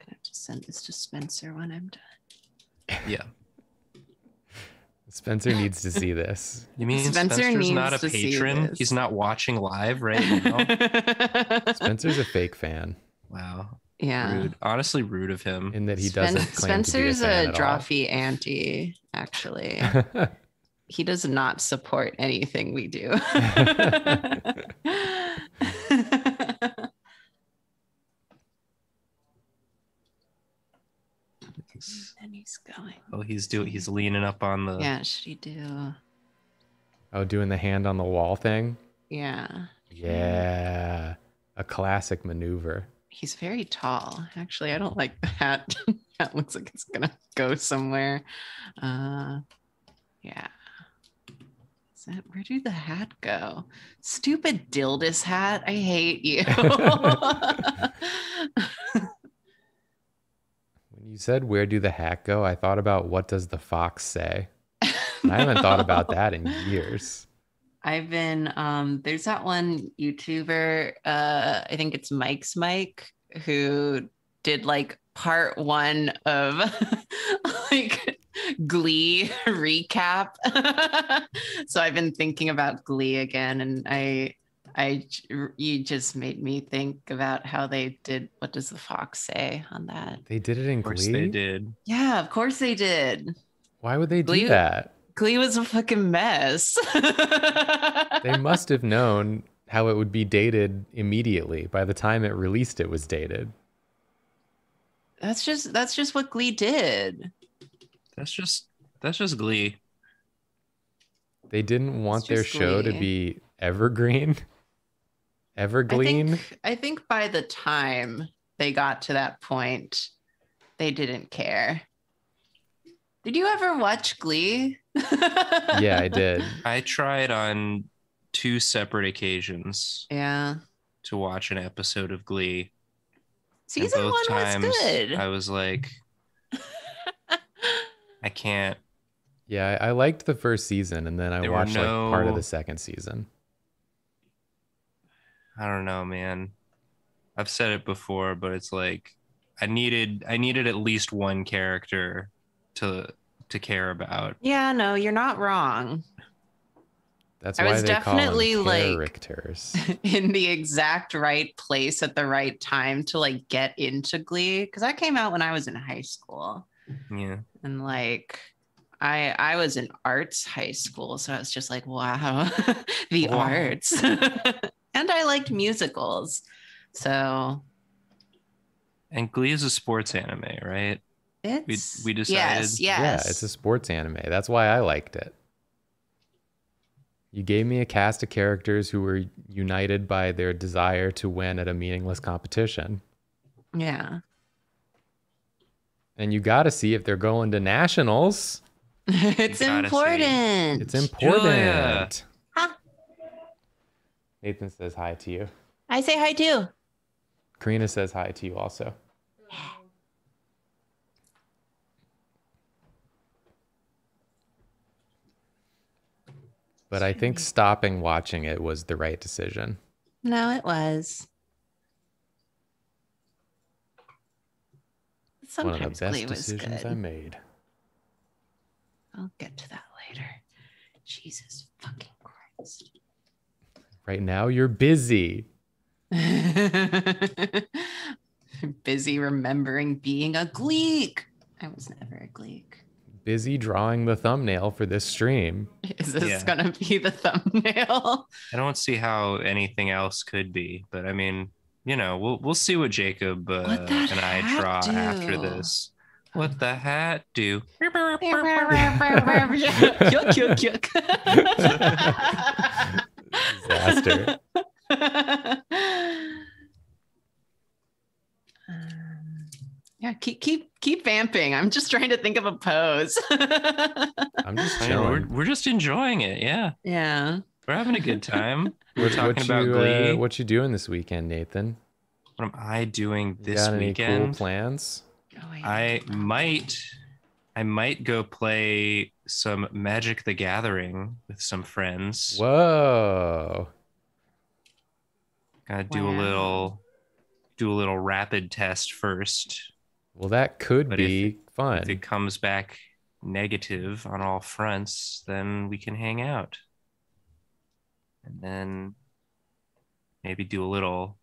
gonna have to send this to Spencer when I'm done. Yeah. Spencer needs to see this. You mean Spencer Spencer's not a to patron? He's not watching live right now. Spencer's a fake fan wow. yeah. Rude. Honestly, rude of him. in that he Spen- doesn't claim Spencer's to be a, fan a at Drawfee anti, actually. he does not support anything we do. and he's going. Oh, he's doing. He's leaning up on the. Yeah, should he do? oh, doing the hand on the wall thing? Yeah. Yeah. A classic maneuver. He's very tall. Actually, I don't like the hat. that looks like it's gonna go somewhere. Uh yeah. Is that where did the hat go? Stupid Dildis hat. I hate you. When you said where do the hat go, I thought about what does the fox say? I haven't thought about that in years. I've been um there's that one YouTuber, uh I think it's Mike's Mic, who did like part one of like Glee recap. so I've been thinking about Glee again and I I you just made me think about how they did what does the fox say on that? They did it in Of course, Glee. they did. Yeah, of course they did. Why would they do that? Glee was a fucking mess. They must have known how it would be dated immediately. By the time it released, it was dated. That's just that's just what Glee did. That's just. That's just Glee. They didn't want their just show to be evergreen. I Evergleam. think I think by the time they got to that point, they didn't care. Did you ever watch Glee? yeah, I did. I tried on two separate occasions Yeah. to watch an episode of Glee. and Season one was good. I was like, I can't. Yeah, I, I liked the first season, and then I There were watched like part of the second season. I don't know, man. I've said it before, but it's like I needed I needed at least one character to to care about. yeah, no, you're not wrong. That's I why was they call definitely, them like- characters. In the exact right place at the right time to like get into Glee. Because I came out when I was in high school. Yeah. and like i i was in arts high school so i was just like wow the Wow. arts and i liked musicals so And Glee is a sports anime, right? it's we decided- yes yes Yeah, it's a sports anime. That's why I liked it. You gave me a cast of characters who were united by their desire to win at a meaningless competition. yeah And you got to see if they're going to nationals. it's gotta see. important It's important. Julia. Nathan says hi to you. i say hi too Karina says hi to you also. But I think stopping watching it was the right decision. no it was One of the best Glee decisions good. I made. i'll get to that later jesus fucking christ Right now, you're busy. Busy remembering being a Gleek. I was never a Gleek. Busy drawing the thumbnail for this stream. Is this Yeah. gonna be the thumbnail? I don't see how anything else could be, but I mean, you know, we'll we'll see what Jacob uh, What and I hat draw after this. What the hat do? yuck, yuck, yuck. Disaster. Um, yeah, keep keep keep vamping. I'm just trying to think of a pose. I'm just I know, we're we're just enjoying it. Yeah. yeah. We're having a good time. We're What, talking what about you, Glee. Uh, what you doing this weekend, Nathan? what am I doing You this got any cool weekend? plans? Oh, wait. I might I might go play some Magic the Gathering with some friends. Whoa. Gotta do a little do a little rapid test first. Well, that could But be If fun. If it comes back negative on all fronts, then we can hang out. And then maybe do a little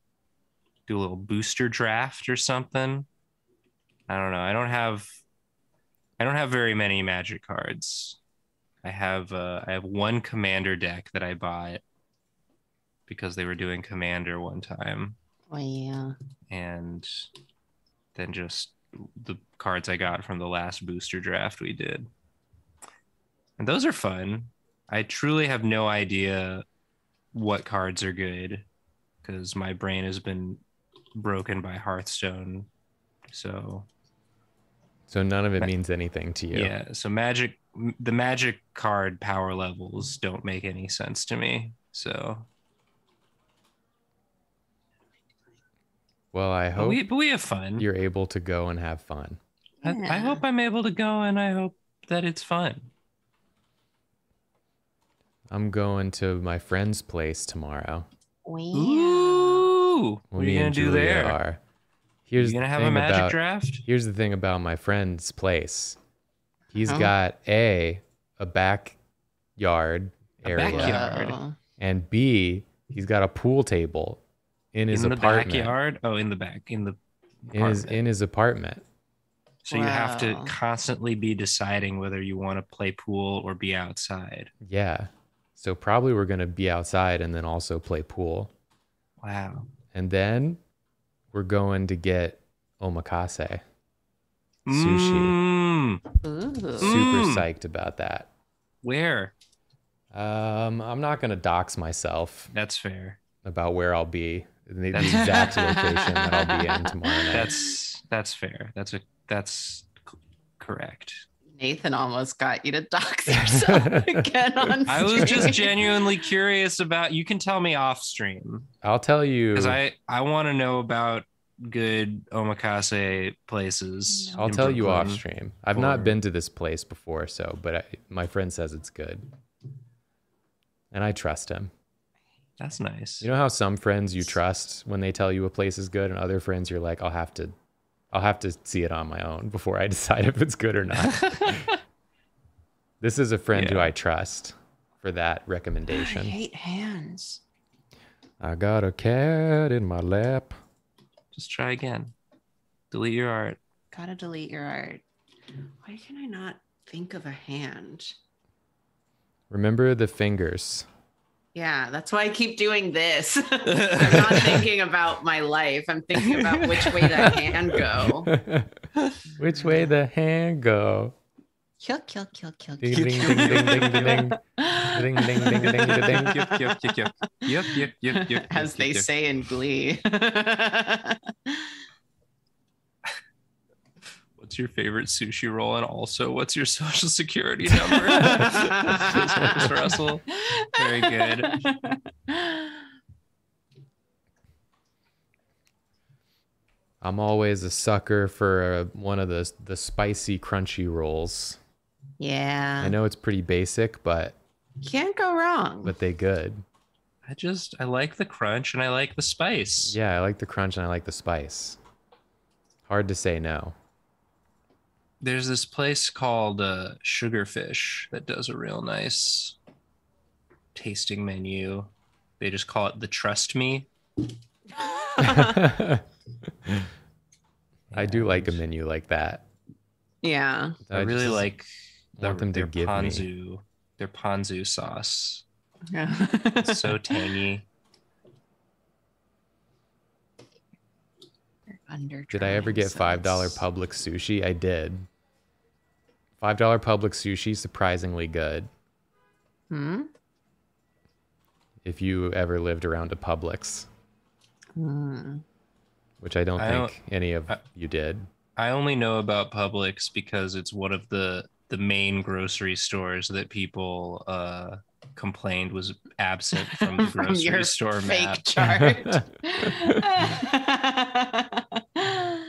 do a little booster draft or something. I don't know. I don't have I don't have very many magic cards. I have uh, I have one commander deck that I bought because they were doing commander one time Oh, yeah. and then just the cards I got from the last booster draft we did. And those are fun. I truly have no idea what cards are good because my brain has been broken by Hearthstone. So, so none of it Ma- means anything to you. yeah, so magic the magic card power levels don't make any sense to me. So, Well, I but hope we but we have fun. you're able to go and have fun. I, I hope I'm able to go and I hope that it's fun. I'm going to my friend's place tomorrow. Wow. Ooh, what are Me you gonna and do there? Are. Here's you gonna the have a thing magic about, draft? Here's the thing about my friend's place. He's Oh. got a a backyard A area, backyard? And B he's got a pool table in his in the apartment. backyard? Oh, in the back, in the In his in his apartment. so you have to constantly be deciding whether you want to play pool or be outside. Yeah. So probably we're gonna be outside and then also play pool. Wow. And then we're going to get omakase. Sushi. Mm, Super Mm. psyched about that. where? Um, I'm not gonna dox myself That's fair. about where I'll be, the, the exact location that I'll be in tomorrow night. That's that's fair. That's a that's correct. Nathan almost got you to dox yourself again on I was just genuinely curious about. You can tell me off stream I'll tell you. because I I want to know about good omakase places. I'll in tell you off stream. I've or- not been to this place before, so but I, my friend says it's good, and I trust him. That's nice. You know how some friends you trust when they tell you a place is good, and other friends you're like, I'll have to, I'll have to see it on my own before I decide if it's good or not. this is a friend who I trust for that recommendation. I recommendation. hate hands. I got a cat in my lap. Just try again. Delete your art. Gotta delete your art. Why can I not think of a hand? Remember the fingers. Yeah, that's why I keep doing this. I'm not thinking about my life. I'm thinking about which way the hand go. Which way the hand go? Kill, kill, kill, kill, Ding kill. ding ding ding ding ding ding. Ding ding ding ding ding ding. Yep, yep, yep, yep. Yep, yep, yep, yep. As yep, they yep, yep. say in Glee. What's your favorite sushi roll? And also, what's your social security number? Russell. Very good. I'm always a sucker for uh, one of the the spicy crunchy rolls. Yeah. I know it's pretty basic, but Can't go wrong. but they good. I just I like the crunch and I like the spice. Yeah, I like the crunch and I like the spice. Hard to say no. There's this place called uh, Sugarfish that does a real nice tasting menu. They just call it the Trust Me. I do like a menu like that. yeah. I, really just like want them to their give me. ponzu, their ponzu sauce. Yeah. It's so tangy. Under Did I ever get five dollar Publix sushi? I did. Five dollar Publix sushi, surprisingly good. Hmm? If you ever lived around a Publix, Hmm. which I don't I don't- think any of I- you did. I only know about Publix because it's one of the the main grocery stores that people uh, complained was absent from the From grocery your store fake map. chart.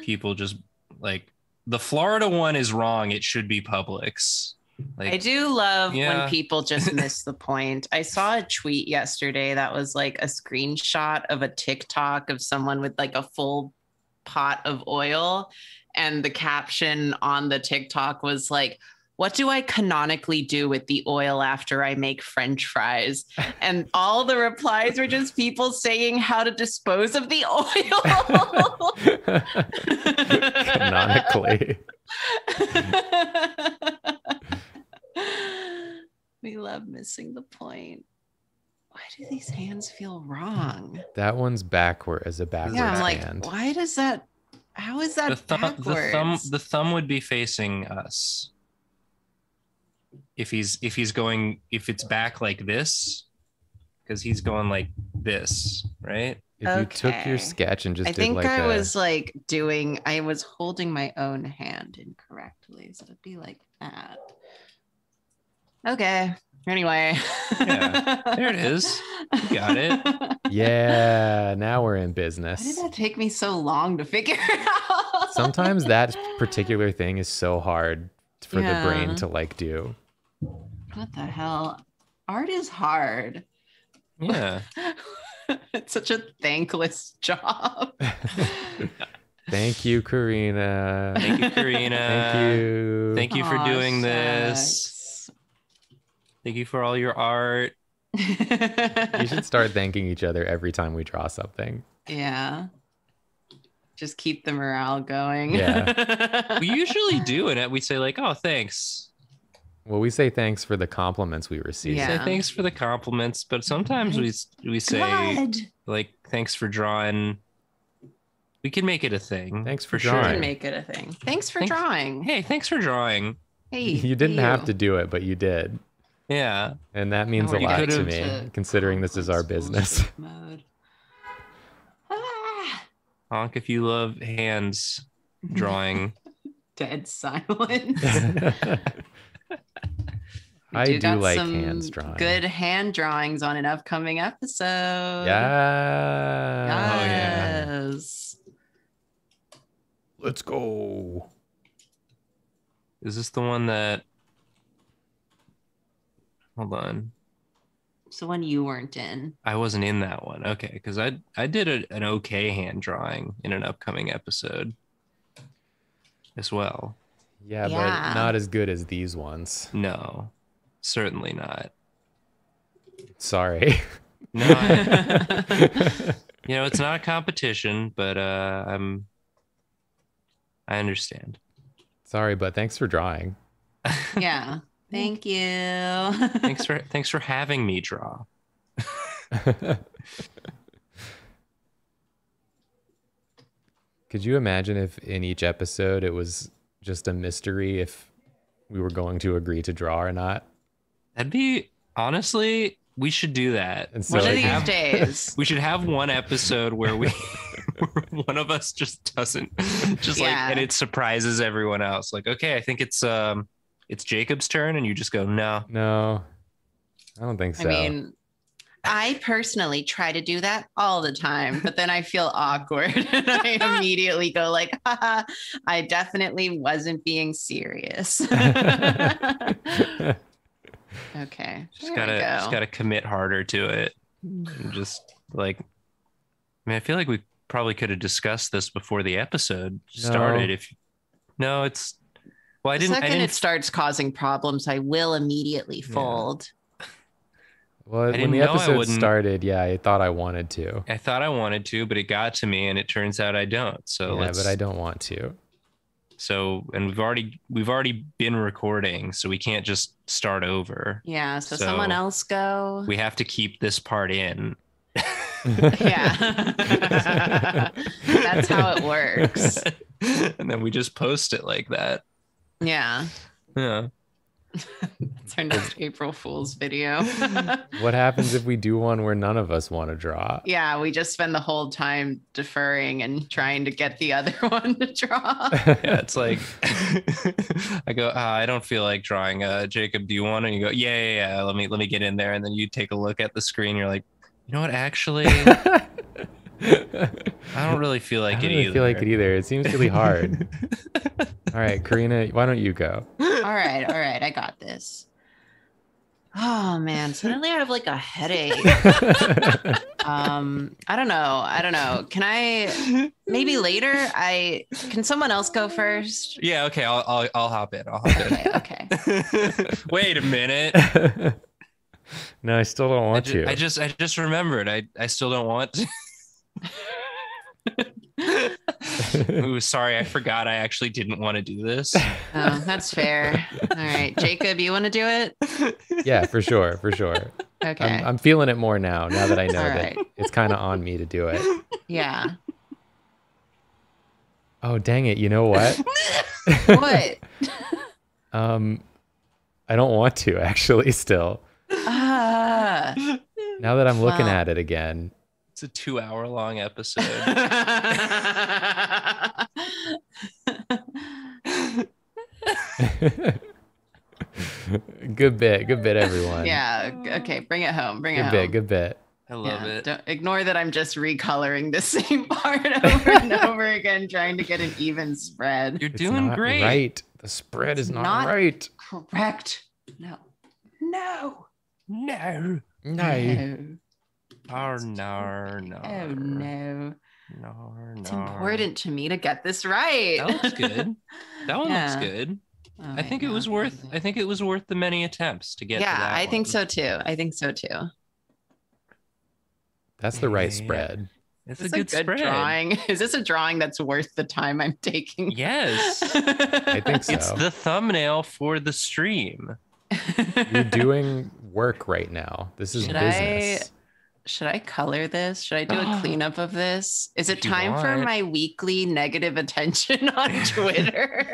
People just like the Florida one is wrong. It should be Publix. Like I do love Yeah. when people just miss the point. I saw a tweet yesterday that was like a screenshot of a TikTok of someone with like a full pot of oil. And the caption on the TikTok was like, what do I canonically do with the oil after I make French fries? And all the replies were just people saying how to dispose of the oil. Canonically. we love missing the point. Why do these hands feel wrong? That one's backward as a backwards yeah, I'm like, hand. why does that? How is that the thumb, backwards? the thumb, the thumb would be facing us. If he's if he's going if it's back like this, because he's going like this, right? If you took your sketch and just did like I did think like I a, was like doing. I was holding my own hand incorrectly, so it'd be like that. Okay. Anyway. Yeah, there it is. You got it. yeah, now we're in business. Why did business. that take me so long to figure out? Sometimes that particular thing is so hard for the brain to like do. What the hell? Art is hard. Yeah. it's such a thankless job. Thank you, Karina. Thank you, Karina. Thank you. Thank you for Aw, doing this. Thank you for all your art. you should start thanking each other every time we draw something. Yeah. Just keep the morale going. Yeah. We usually do, and we say like, "Oh, thanks." Well, we say thanks for the compliments we receive. Yeah. Say thanks for the compliments, but sometimes we we say God. like, "Thanks for drawing." We can make it a thing. Thanks for We can drawing. make it a thing. Thanks for Thanks- drawing. Hey, thanks for drawing. Hey, You didn't you. have to do it, but you did. Yeah. And that means Now a lot to into me, considering this is our business. Mode. Ah. Honk if you love hands drawing. Dead silence. We I do got like some hands drawing. Good hand drawings on an upcoming episode. Yeah. Oh, yeah. Yes. Let's go. Is this the one that? Hold on. So when you weren't in. I wasn't in that one. Okay, because I I did a, an okay hand drawing in an upcoming episode as well. Yeah, Yeah. but not as good as these ones. No, certainly not. Sorry. No, I, you know it's not a competition, but uh, I'm. I understand. Sorry, but thanks for drawing. Yeah. Thank you. thanks for thanks for having me draw. Could you imagine if in each episode it was just a mystery if we were going to agree to draw or not? That'd be honestly, we should do that. And so One of these have- days. We should have one episode where we where one of us just doesn't just Yeah. like and it surprises everyone else. Like, okay, I think it's um it's Jacob's turn, and you just go, no. no, I don't think so I mean, I personally try to do that all the time, but then I feel awkward and I immediately go like, Haha, I definitely wasn't being serious. okay. Just gotta go. just gotta commit harder to it. And just like I mean, I feel like we probably could have discussed this before the episode started. No. If no, it's well, I the didn't. I second didn't it starts causing problems, I will immediately fold. Well, when the episode started, yeah, I thought I wanted to. I thought I wanted to, but it got to me, and it turns out I don't. So yeah, let's. but I don't want to. So and we've already we've already been recording, so we can't just start over. Yeah. So, So, someone else go. We have to keep this part in. yeah. That's how it works. and then we just post it like that. Yeah. Yeah. That's our next April Fool's video. What happens if we do one where none of us want to draw? yeah, we just spend the whole time deferring and trying to get the other one to draw. Yeah, it's like I go, uh, I don't feel like drawing. Uh, Jacob, do you want? And you go, yeah, yeah, yeah. Let me let me get in there, and then you take a look at the screen. You're like, you know what? Actually, I don't really feel like I it don't really either. feel like it either. It seems really hard. All right, Karina, why don't you go? all right, all right, I got this. Oh man, suddenly I have like a headache. Um, I don't know. I don't know. Can I maybe later? I can someone else go first? Yeah, okay, I'll I'll, I'll hop in. I'll hop Okay, okay. Wait a minute. no, I still don't I want ju- you. I just I just remembered. I I still don't want to. Ooh, sorry, I forgot. I actually didn't want to do this. Oh, that's fair. All right, Jacob, you want to do it? yeah, for sure, for sure. Okay. I'm, I'm feeling it more now. Now that I know All that right. it's kind of on me to do it. yeah. Oh dang it! You know what? What? Um, I don't want to actually. Still, Ah. now that I'm looking Well. at it again, It's a two-hour long episode. good bit, good bit, everyone. yeah. Okay. Bring it home. Bring it good home. bit, good bit. I love Yeah, it. Don't ignore that I'm just recoloring the same part over and over again, trying to get an even spread. You're It's doing not great. Right, the spread is not, not- right. Correct. No. No. No. No. Oh no, no. Oh no. No, It's important to me to get this right. That looks good. That one Yeah. looks good. Oh, I wait, think it was worth. wasn't I think it was worth the many attempts to get. to yeah, that I think so too. I think so too. That's the right Yeah. spread. It's Is a this good, spread. drawing? Is this a drawing that's worth the time I'm taking? Yes. I think so. It's the thumbnail for the stream. You're doing work right now. This is Should I- business. Should I color this? Should I do a cleanup of this? Is it If you time for my weekly negative attention on Twitter?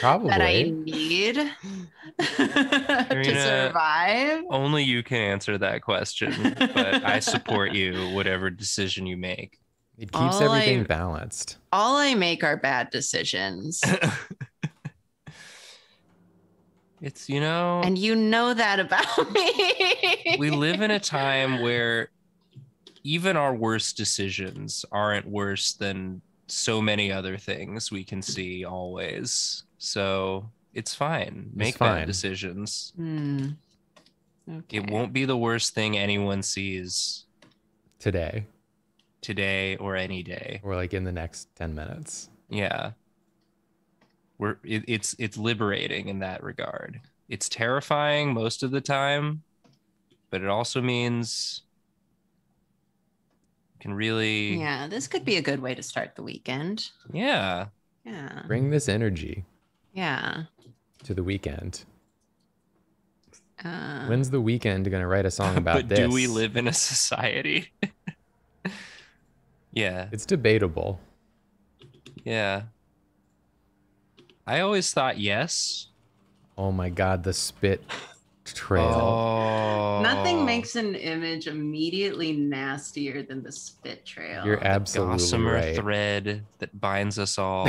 Probably. that I need to uh, survive. Only you can answer that question, but I support you, whatever decision you make. It keeps All everything I- balanced. All I make are bad decisions. It's you know, and you know that about me. we live in a time where even our worst decisions aren't worse than so many other things we can see always. So it's fine. Make bad fine. decisions. Hmm. It won't be the worst thing anyone sees today today or any day. or like in the next 10 minutes. Yeah. We're it, it's it's liberating in that regard. It's terrifying most of the time, but it also means you can really Yeah, this could be a good way to start the weekend. yeah. Yeah. Bring this energy Yeah. to the weekend. Uh, When's the weekend going to write a song about but this? do we live in a society? yeah. It's debatable. Yeah. I always thought yes. Oh my God, the spit trail. Oh. Nothing makes an image immediately nastier than the spit trail. You're absolutely the gossamer right. thread that binds us all.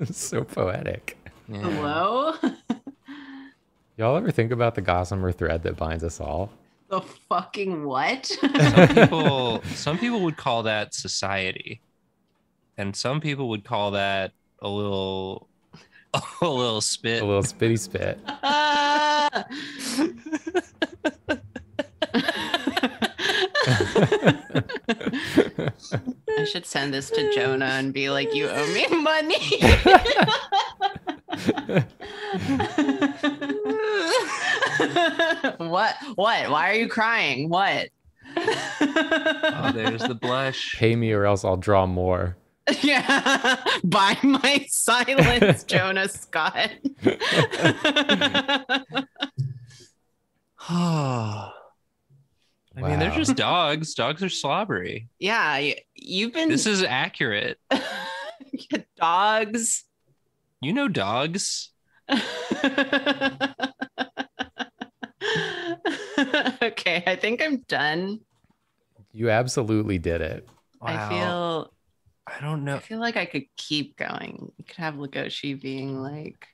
It's so poetic. Yeah. Hello? Y'all ever think about the gossamer thread that binds us all? the fucking what? some people some people would call that society and some people would call that a little a little spit A little spitty spit. I should send this to Jonah and be like, "You owe me money." what? What? Why are you crying? What? oh there's the blush Pay me or else I'll draw more. yeah. by my silence, Jonah Scott. i mean they're just dogs dogs are slobbery yeah, you, you've been this is accurate dogs. you know dogs okay, I think I'm done. You absolutely did it. I feel I don't know. I feel like I could keep going. You could have Legoshi being like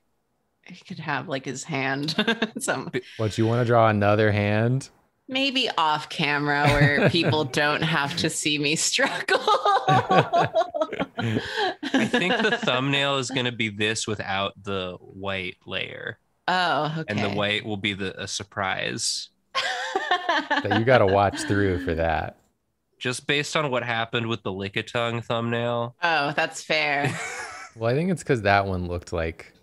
he could have like his hand some What you want to draw another hand? maybe off camera where people don't have to see me struggle. I think the thumbnail is going to be this without the white layer, Oh, okay. and the white will be the a surprise. That you got to watch through for that. Just based on what happened with the Lickitung thumbnail. Oh, that's fair. Well, I think it's because that one looked like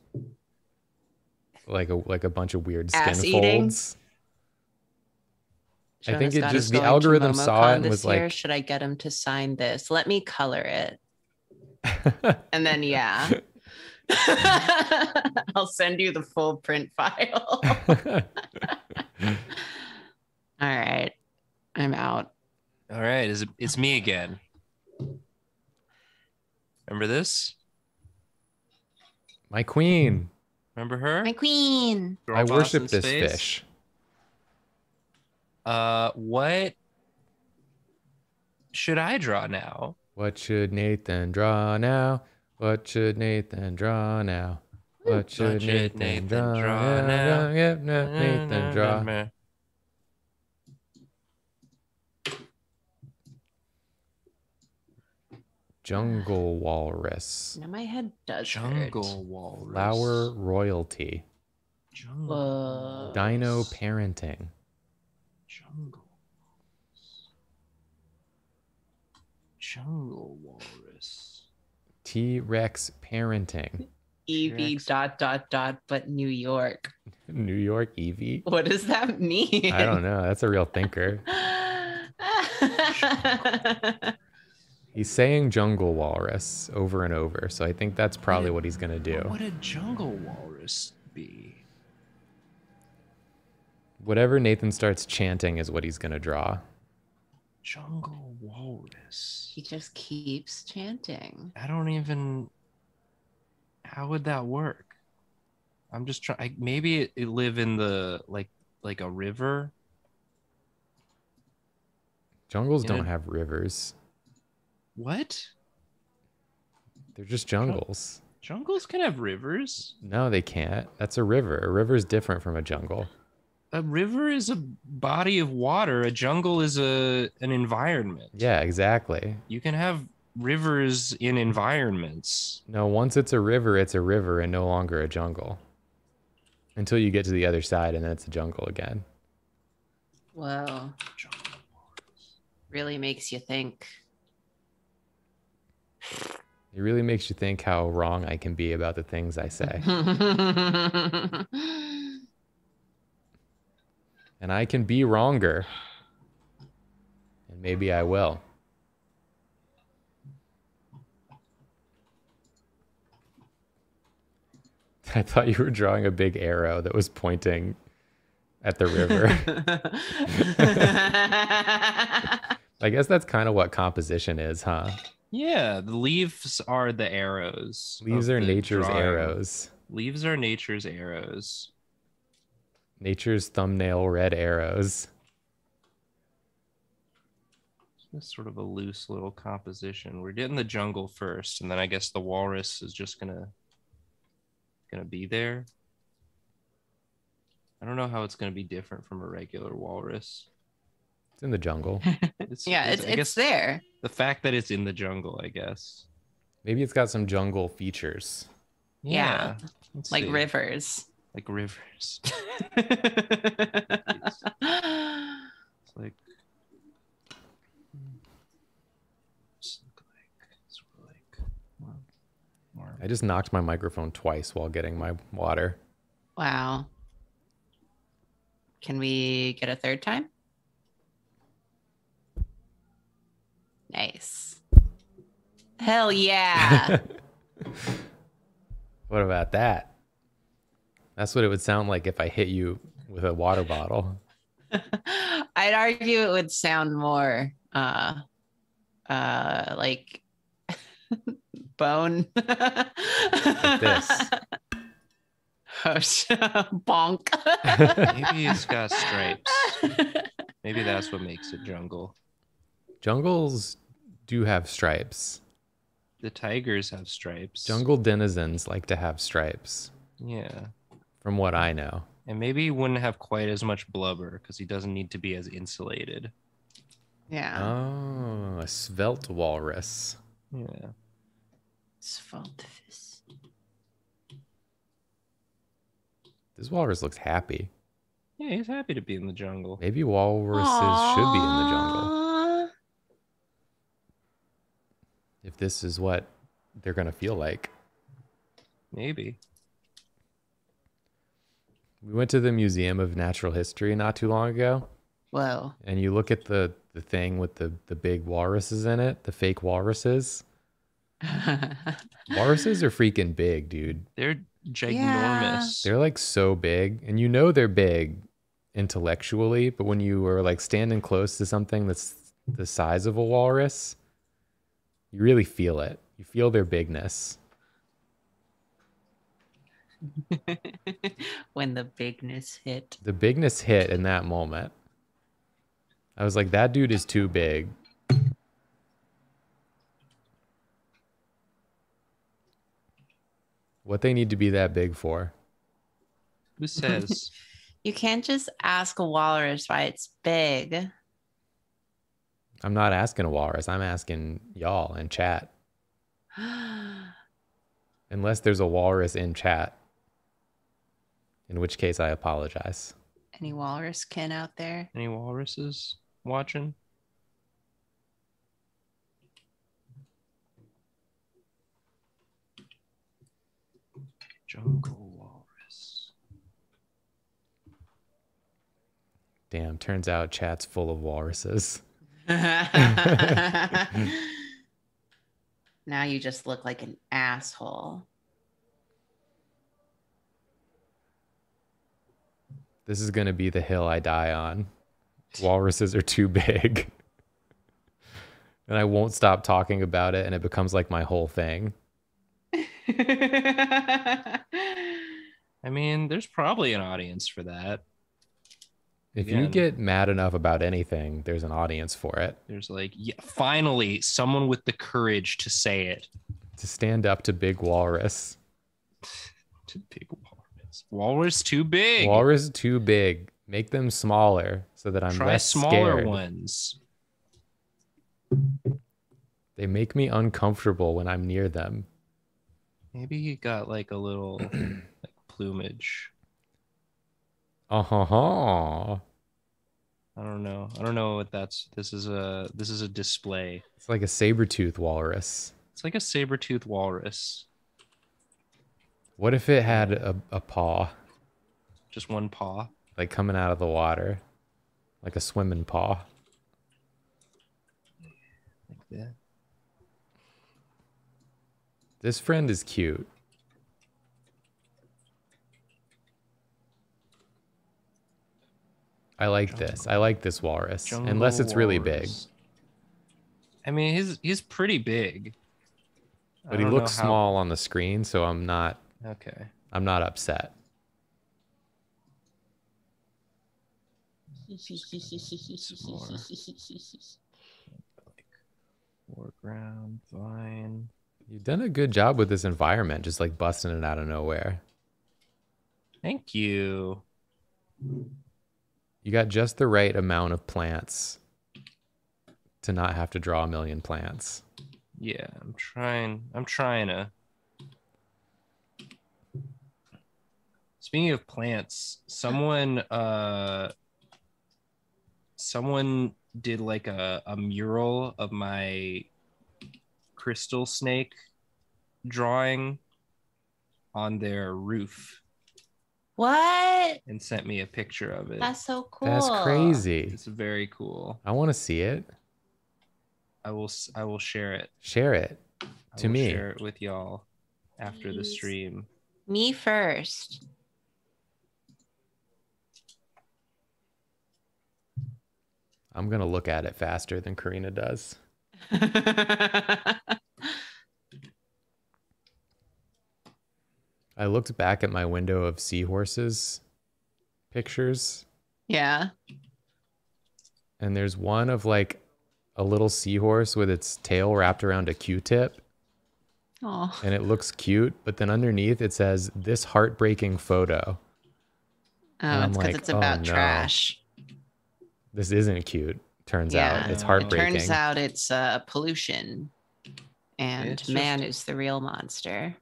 like a like a bunch of weird skin Ass eating? folds. I think Jonas it just- the algorithm saw it and was year. like- should I get him to sign this? Let me color it. And then yeah. I'll send you the full print file. All right. I'm out. All right, is it, it's me again. Remember this? My queen. Remember her? My queen. Girl I worship this space? fish. Uh, what should I draw now? What should Nathan draw now? What should Nathan draw now? What should should Nathan, Nathan draw, draw now? now? Yep, Nathan draw. Jungle walrus. Now my head does Jungle walrus. Flower royalty. Jungle. hurt. Dino parenting. Jungle. Jungle walrus. T Rex parenting. Eevee dot dot dot, but New York. New York Eevee. What does that mean? I don't know. That's a real thinker. He's saying jungle walrus over and over. So I think that's probably what he's going to do. What would a jungle walrus be? Whatever Nathan starts chanting is what he's going to draw. Jungle walrus. he just keeps chanting. I don't even. How would that work? I'm just trying. Maybe it, it live in the like like a river. Jungles In don't a- have rivers. What? They're just jungles. Jungles can have rivers. No, they can't. That's a river. A river is different from a jungle. A river is a body of water. A jungle is a an environment. Yeah, exactly. You can have rivers in environments. No, once it's a river, it's a river and no longer a jungle. Until you get to the other side and then it's a jungle again. Whoa, really makes you think. It really makes you think how wrong I can be about the things I say. and I can be wronger. And maybe I will. I thought you were drawing a big arrow that was pointing at the river. I guess that's kind of what composition is, huh? Yeah, the leaves are the arrows. Leaves are nature's drawing. arrows. Leaves are nature's arrows. Nature's thumbnail red arrows. It's sort of a loose little composition. We're getting the jungle first, and then I guess the walrus is just gonna gonna be there. I don't know how it's gonna be different from a regular walrus. It's in the jungle. It's, yeah, it's I it's guess there. the fact that it's in the jungle, I guess. Maybe it's got some jungle features. Yeah, let's Like see. rivers. like rivers. It's like it's like sort of like more, more I just knocked my microphone twice while getting my water. wow. Can we get a third time? Nice. Hell yeah. what about that? That's what it would sound like if I hit you with a water bottle. I'd argue it would sound more uh uh like bone. this. post. Bonk. Maybe it's got stripes. Maybe that's what makes it jungle. Jungles do have stripes. The tigers have stripes. Jungle denizens like to have stripes, Yeah. from what I know. And maybe he wouldn't have quite as much blubber because he doesn't need to be as insulated. yeah. Oh, a svelte walrus. Yeah. Svaltifus. This walrus looks happy. Yeah, he's happy to be in the jungle. Maybe walruses should be in the jungle. Aw. If this is what they're going to feel like. Maybe. We went to the Museum of Natural History not too long ago, Whoa. and you look at the, the thing with the, the big walruses in it, the fake walruses. Walruses are freaking big, dude. They're ginormous. They're like so big, and you know they're big intellectually, but when you are like standing close to something that's the size of a walrus, you really feel it. You feel their bigness. when the bigness hit. The bigness hit in that moment. I was like, that dude is too big. What they need to be that big for? Who says? You can't just ask a walrus why it's big. I'm not asking a walrus. I'm asking y'all in chat. Unless there's a walrus in chat. In which case I apologize. Any walrus kin out there? Any walruses watching? Jungle walrus. Damn, turns out chat's full of walruses. now you just look like an asshole. This is going to be the hill I die on. Walruses are too big. and I won't stop talking about it, and it becomes like my whole thing. I mean, there's probably an audience for that. If you get mad enough about anything, there's an audience for it. There's like, yeah, finally, someone with the courage to say it To stand up to Big Walrus. to big walrus. Walrus too big. Walrus too big. Make them smaller so that I'm Try less smaller scared. ones. They make me uncomfortable when I'm near them. Maybe you got like a little like plumage. Uh huh. huh. I don't know. I don't know what that's. This is a this is a display. It's like a saber tooth walrus. It's like a saber tooth walrus. What if it had a, a paw, Just one paw. like coming out of the water? Like a swimming paw. Like that. This friend is cute. I like this. I like this walrus. Unless it's really big. I mean, he's he's pretty big. But he looks how- small on the screen, so I'm not Okay. I'm not upset. Foreground vine. You've done a good job with this environment, just like busting it out of nowhere. Thank you. You got just the right amount of plants to not have to draw a million plants. Yeah, I'm trying. I'm trying to. Speaking of plants, someone uh someone did like a, a mural of my crystal snake drawing on their roof What? and sent me a picture of it. That's so cool. That's crazy. It's very cool. I want to see it. I will I will share it. Share it. I To will me. share it with y'all after the stream. Me first. I'm going to look at it faster than Karina does. I looked back at my window of seahorses pictures, Yeah. and there's one of like a little seahorse with its tail wrapped around a Q-tip, Oh. and it looks cute. But then underneath it says this heartbreaking photo. Oh, I'm it's because like, it's oh, about no. trash. This isn't cute. Turns Yeah. out it's Oh. heartbreaking. Turns out it's uh, pollution, and It's man just- is the real monster.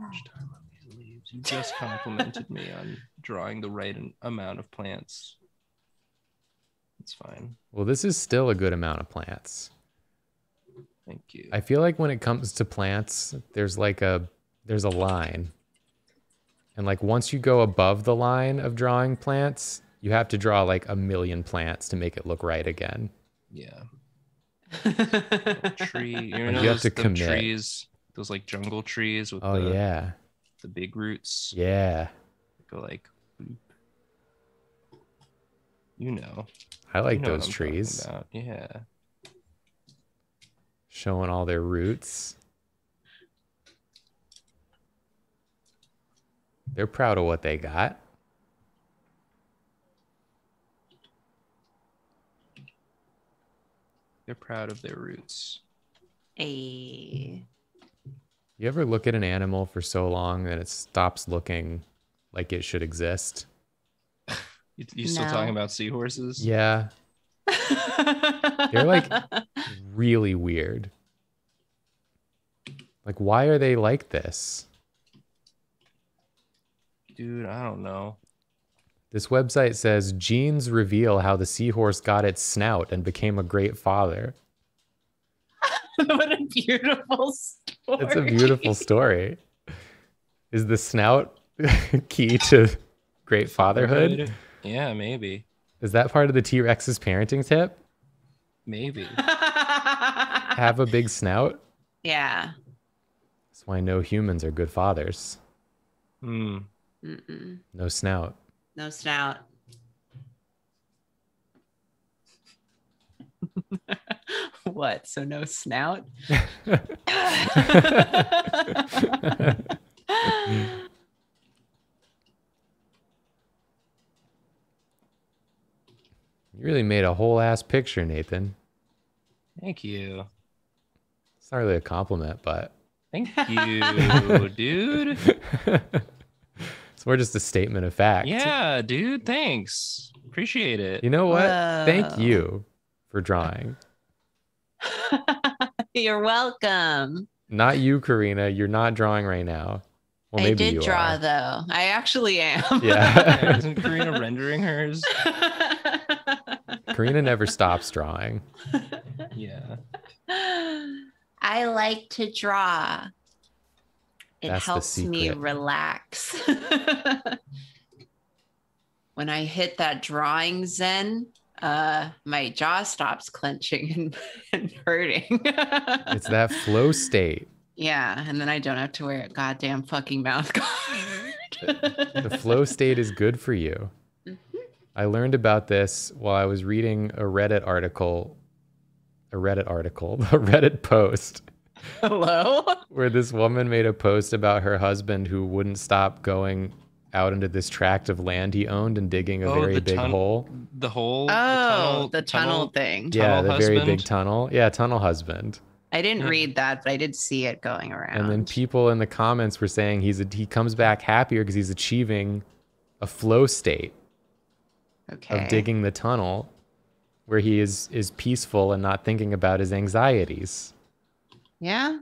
Much time on these leaves. You just complimented me on drawing the right amount of plants. It's fine. Well, this is still a good amount of plants. Thank you. I feel like when it comes to plants, there's like a there's a line. And like once you go above the line of drawing plants, you have to draw like a million plants to make it look right again. yeah. Tree. You, know you have to them commit. trees, those like jungle trees with Oh the, yeah. the big roots. Yeah. Go like boop. You know. I like you know those trees. Yeah. showing all their roots. They're proud of what they got. They're proud of their roots. a You ever look at an animal for so long that it stops looking like it should exist? You, you still No. talking about seahorses? Yeah, They're like- really weird. Like, why are they like this? Dude, I don't know. This website says genes reveal how the seahorse got its snout and became a great father. what a beautiful story. It's a beautiful story. Is the snout key to great fatherhood? Yeah, maybe. Is that part of the T Rex's parenting tip? Maybe. Have a big snout? yeah. That's why no humans are good fathers. Hmm. Mm-mm. No snout. No snout. What? So no snout? You really made a whole ass picture, Nathan. Thank you. It's not really a compliment, but Thank you, dude. it's more just a statement of fact. Yeah, dude. Thanks. Appreciate it. You know what? Thank you for drawing. You're welcome. Not you, Karina. You're not drawing right now. Well, I did you draw are. though. I actually am. Yeah. Isn't Karina rendering hers? Karina never stops drawing. Yeah. I like to draw. It That's helps me relax. when I hit that drawing zen, uh, my jaw stops clenching and, and hurting. It's that flow state. yeah, and then I don't have to wear a goddamn fucking mouth guard. The flow state is good for you. Mm-hmm. I learned about this while I was reading a Reddit article, a Reddit article, a Reddit post Hello? where this woman made a post about her husband who wouldn't stop going out into this tract of land he owned and digging a Oh, very big tun- hole. The hole. Oh, the tunnel, thing. yeah, tunnel the very big tunnel. Yeah, tunnel husband. I didn't Yeah. read that, but I did see it going around. And then people in the comments were saying he's a, he comes back happier because he's achieving a flow state okay. of digging the tunnel where he is is peaceful and not thinking about his anxieties. Yeah.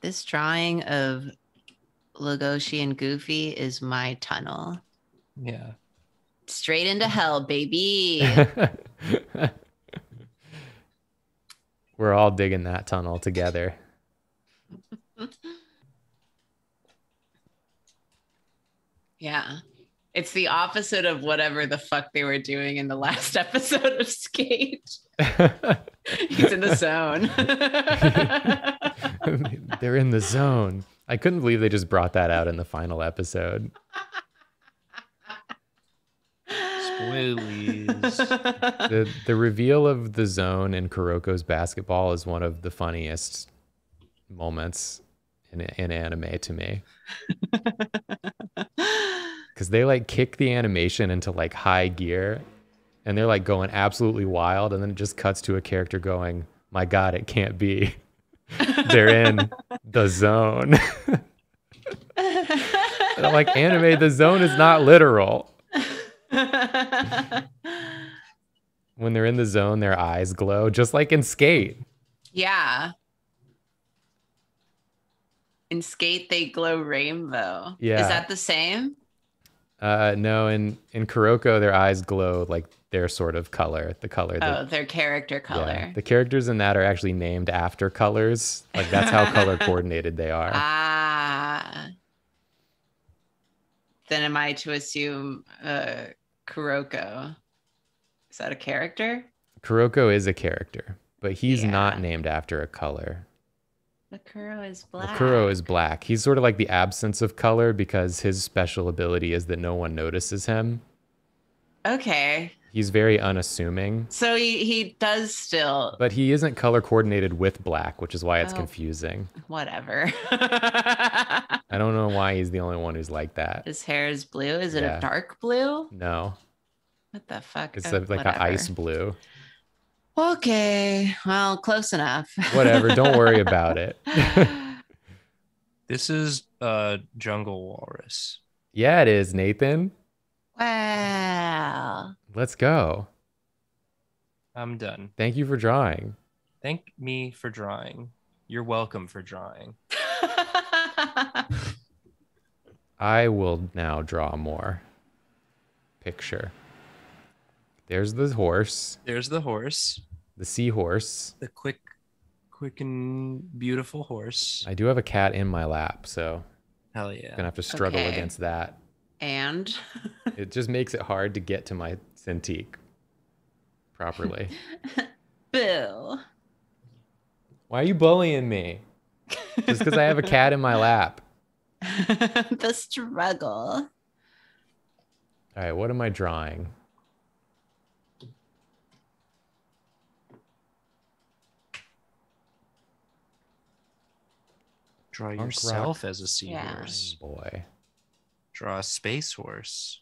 This drawing of Legoshi and Goofy is my tunnel. Yeah. Straight into hell, baby. We're all digging that tunnel together. yeah. It's the opposite of whatever the fuck they were doing in the last episode of Skate. He's in the zone. They're in the zone. I couldn't believe they just brought that out in the final episode. Spoilies. the the reveal of the zone in Kuroko's basketball is one of the funniest moments in in anime to me because they like kick the animation into like high gear and they're like going absolutely wild and then it just cuts to a character going my god it can't be they're in the zone like anime the zone is not literal when they're in the zone their eyes glow just like in skate yeah. In skate, they glow rainbow. Yeah. Is that the same? Uh no in in kuroko their eyes glow like their sort of color the color that Oh, their character color. Yeah, the characters in that are actually named after colors. Like that's how color coordinated they are. Ah. Then am I to assume uh Kuroko? Is that a character? Kuroko is a character, but he's not named after a color. The Kuro is black. Kuro is black. He's sort of like the absence of color because his special ability is that no one notices him. Okay. He's very unassuming, So he, he does still but he isn't color coordinated with black, which is why it's Oh. confusing. whatever. I don't know why he's the only one who's like that. His hair is blue. Is it Yeah. a dark blue? No, What the fuck? it's Oh, a, like an whatever. ice blue. Okay. Well, close enough. Whatever, don't worry about it. This is uh jungle walrus. yeah, it is, Nathan. wow. Let's go. I'm done. Thank you for drawing. Thank me for drawing. You're welcome for drawing. I will now draw more. Picture. There's the horse, There's the horse, the seahorse. the quick, quick and beautiful horse. I do have a cat in my lap, so Hell I'm yeah. gonna have to struggle Okay. against that. and It just makes it hard to get to my Cintiq properly. Bill, Why are you bullying me? Just because I have a cat in my lap. the struggle. All right, what am I drawing? Draw rock. yourself as a Yeah. seahorse. Boy. Draw a space horse.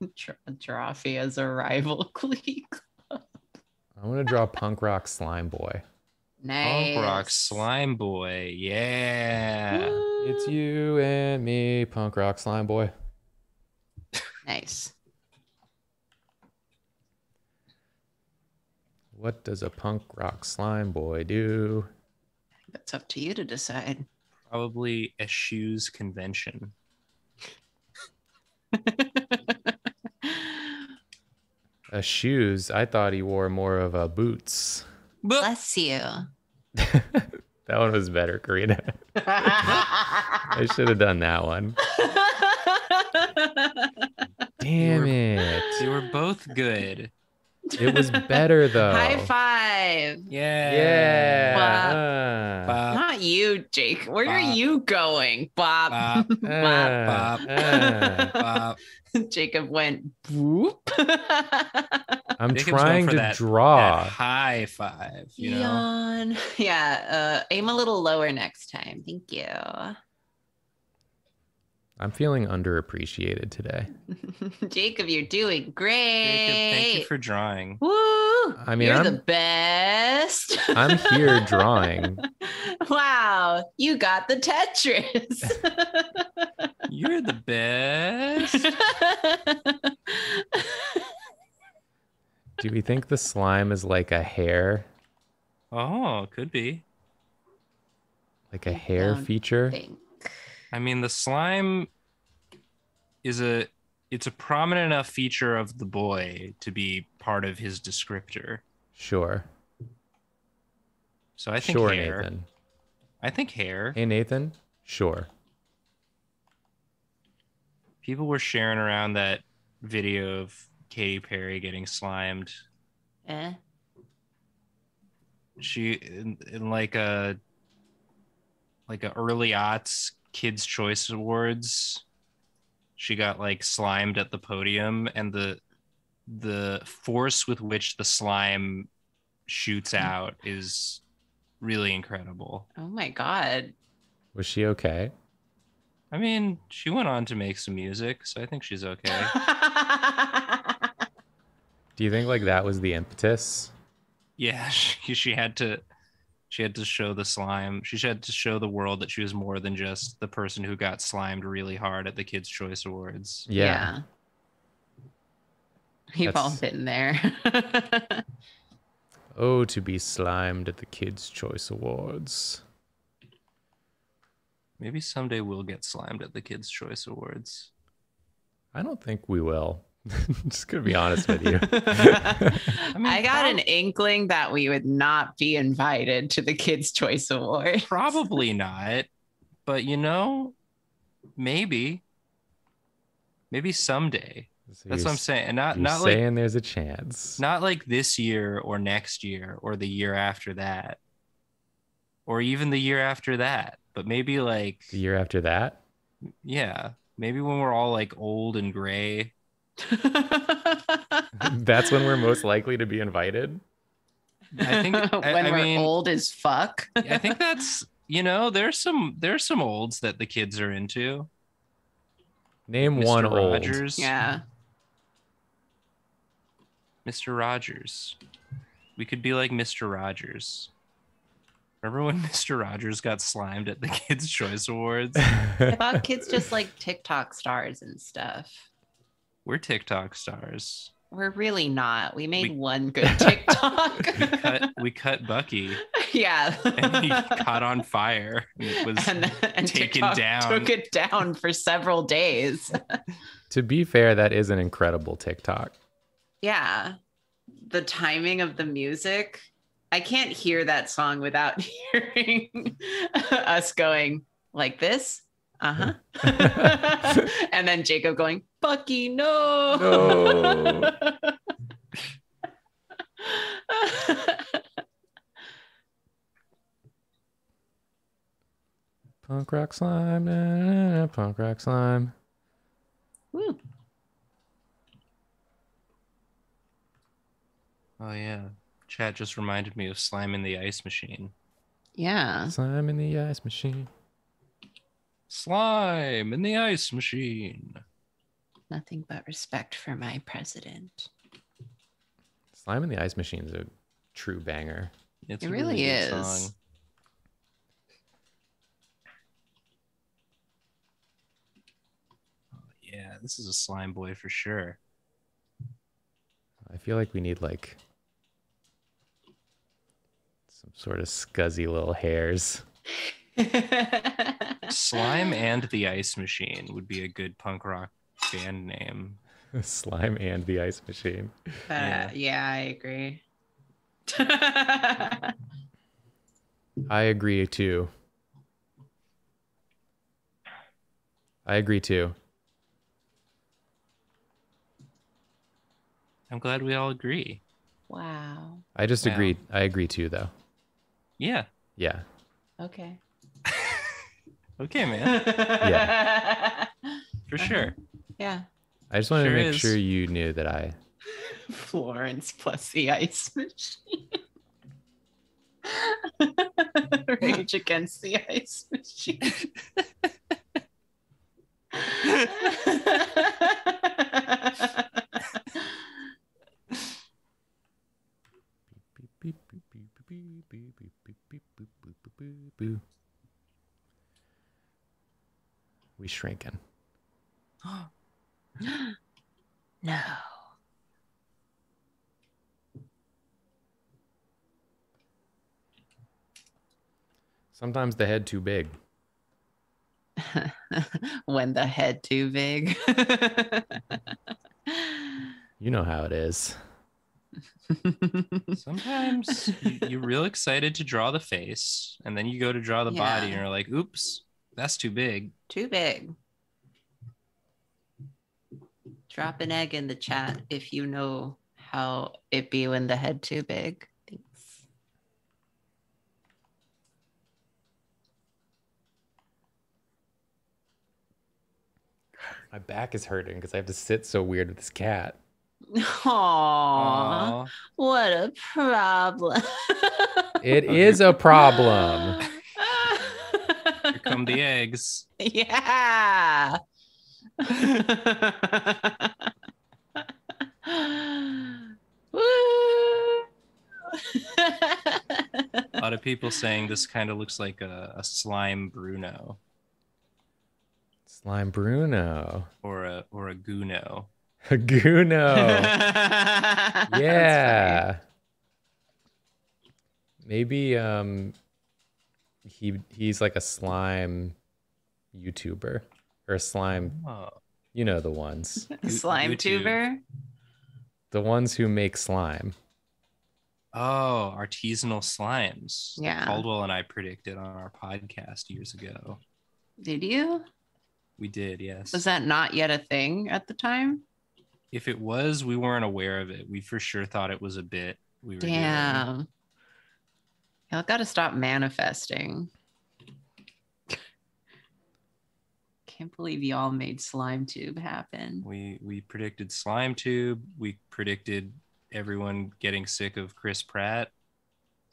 Tr- Trophy as a rival clique. I'm gonna draw punk rock slime boy. Nice. Punk rock slime boy. Yeah. It's you and me, punk rock slime boy. Nice. What does a punk rock slime boy do? That's up to you to decide. Probably a shoes convention. A shoes. I thought he wore more of a boots. Bless you. That one was better, Karina. I should have done that one. Damn were- it. They were both good. It was better though. High five. Yeah. Yeah. Bop, Not you, Jake. Where are you going, Bob? bop, Uh, uh, bop, uh. bop. Jacob went whoop. I'm Jacob's trying for to that- draw. That high five, you know. Yawn. Yeah, uh, aim a little lower next time. Thank you. I'm feeling underappreciated today. Jacob, you're doing great. Jacob, thank you for drawing. Woo! I mean, you're I'm- the best. I'm here drawing. wow, you got the Tetris. You're the best. Do we think the slime is like a hair? Oh, could be. Like a hair feature? Think. I mean, the slime is a it's a prominent enough feature of the boy to be part of his descriptor. Sure. So I think Sure, hair. Nathan. I think hair. Hey, Nathan? Sure. People were sharing around that video of Katy Perry getting slimed. Eh? She in, in like a like a early aughts Kids Choice Awards. she got like slimed at the podium and the the force with which the slime shoots mm. out is really incredible. Oh my god. Was she okay? I mean, she went on to make some music, so I think she's okay. Do you think like that was the impetus? yeah, she, she had to she had to show the slime. She had to show the world that she was more than just the person who got slimed really hard at the Kids Choice Awards. Yeah. you've all That's- been there. Oh, to be slimed at the Kids' Choice Awards. Maybe someday we'll get slimed at the Kids Choice Awards. I don't think we will. Just gonna be honest with you. I, mean, got an inkling that we would not be invited to the Kids' Choice Award. Probably not, but you know, maybe, maybe someday. So That's what I'm saying. And not You're not like saying there's a chance. not like this year or next year or the year after that, or even the year after that. But maybe like the year after that. yeah, maybe when we're all like old and gray. That's when we're most likely to be invited. I think when I we're mean, old as fuck. I think that's you know there's some there's some olds that the kids are into. Name Mr. one old. Rogers. yeah. Mr. Rogers. We could be like Mr. Rogers. Remember when Mr. Rogers got slimed at the Kids' Choice Awards? I thought kids just like TikTok stars and stuff. We're TikTok stars. We're really not. We made We- one good TikTok. We cut we cut Bucky yeah. and he caught on fire. And it was and, and taken TikTok down. Took it down for several days. to be fair, that is an incredible TikTok. Yeah. The timing of the music. I can't hear that song without hearing us going like this. Uh huh. and then Jacob going, Bucky, no. No. Punk rock slime, na, na, na, punk rock slime. Woo. Oh yeah. Chat just reminded me of Slime in the Ice Machine. Yeah. Slime in the ice machine. Slime in the Ice Machine. Nothing but respect for my president. Slime in the ice machine is a true banger. It's It a really is. song. Oh, Yeah, this is a slime boy for sure. I feel like we need like some sort of scuzzy little hairs. Slime and the Ice Machine would be a good punk rock band name. slime and the ice machine. Uh, yeah, I agree. I agree too. I agree too. I'm glad we all agree. wow. I just Wow. agree. I agree too, though. Yeah. Yeah. Okay. Okay, man. yeah. For sure. Yeah. I just wanted Sure to make is. sure you knew that I. Florence plus the ice machine. Rage against the ice machine. Beep, beep, beep, beep, beep, beep, beep, beep, beep, boop, boop, boop, boop, boo. We shrinking. no. Sometimes the head too big. When the head too big. You know how it is. Sometimes you, you're real excited to draw the face, and then you go to draw the body, and you're like, oops, that's too big. too big. Drop an egg in the chat if you know how it be when the head too big. Thanks. My back is hurting because I have to sit so weird with this cat. Aww, Aw. what a problem. It is a problem. Here come the eggs. yeah. A lot of people saying this kind of looks like a, a slime Bruno Slime Bruno. or a or a Guno. A Guno. Yeah. Maybe um he he's like a slime YouTuber or a slime, Oh, you know the ones. Slime YouTube. tuber. The ones who make slime. oh, artisanal slimes. Yeah. Caldwell and I predicted on our podcast years ago. Did you? We did, yes. Was that not yet a thing at the time? if it was, we weren't aware of it. We for sure thought it was a bit we were doing. Damn. Y'all got to stop manifesting. Can't believe y'all made Slime Tube happen. We we predicted slime tube. We predicted everyone getting sick of Chris Pratt.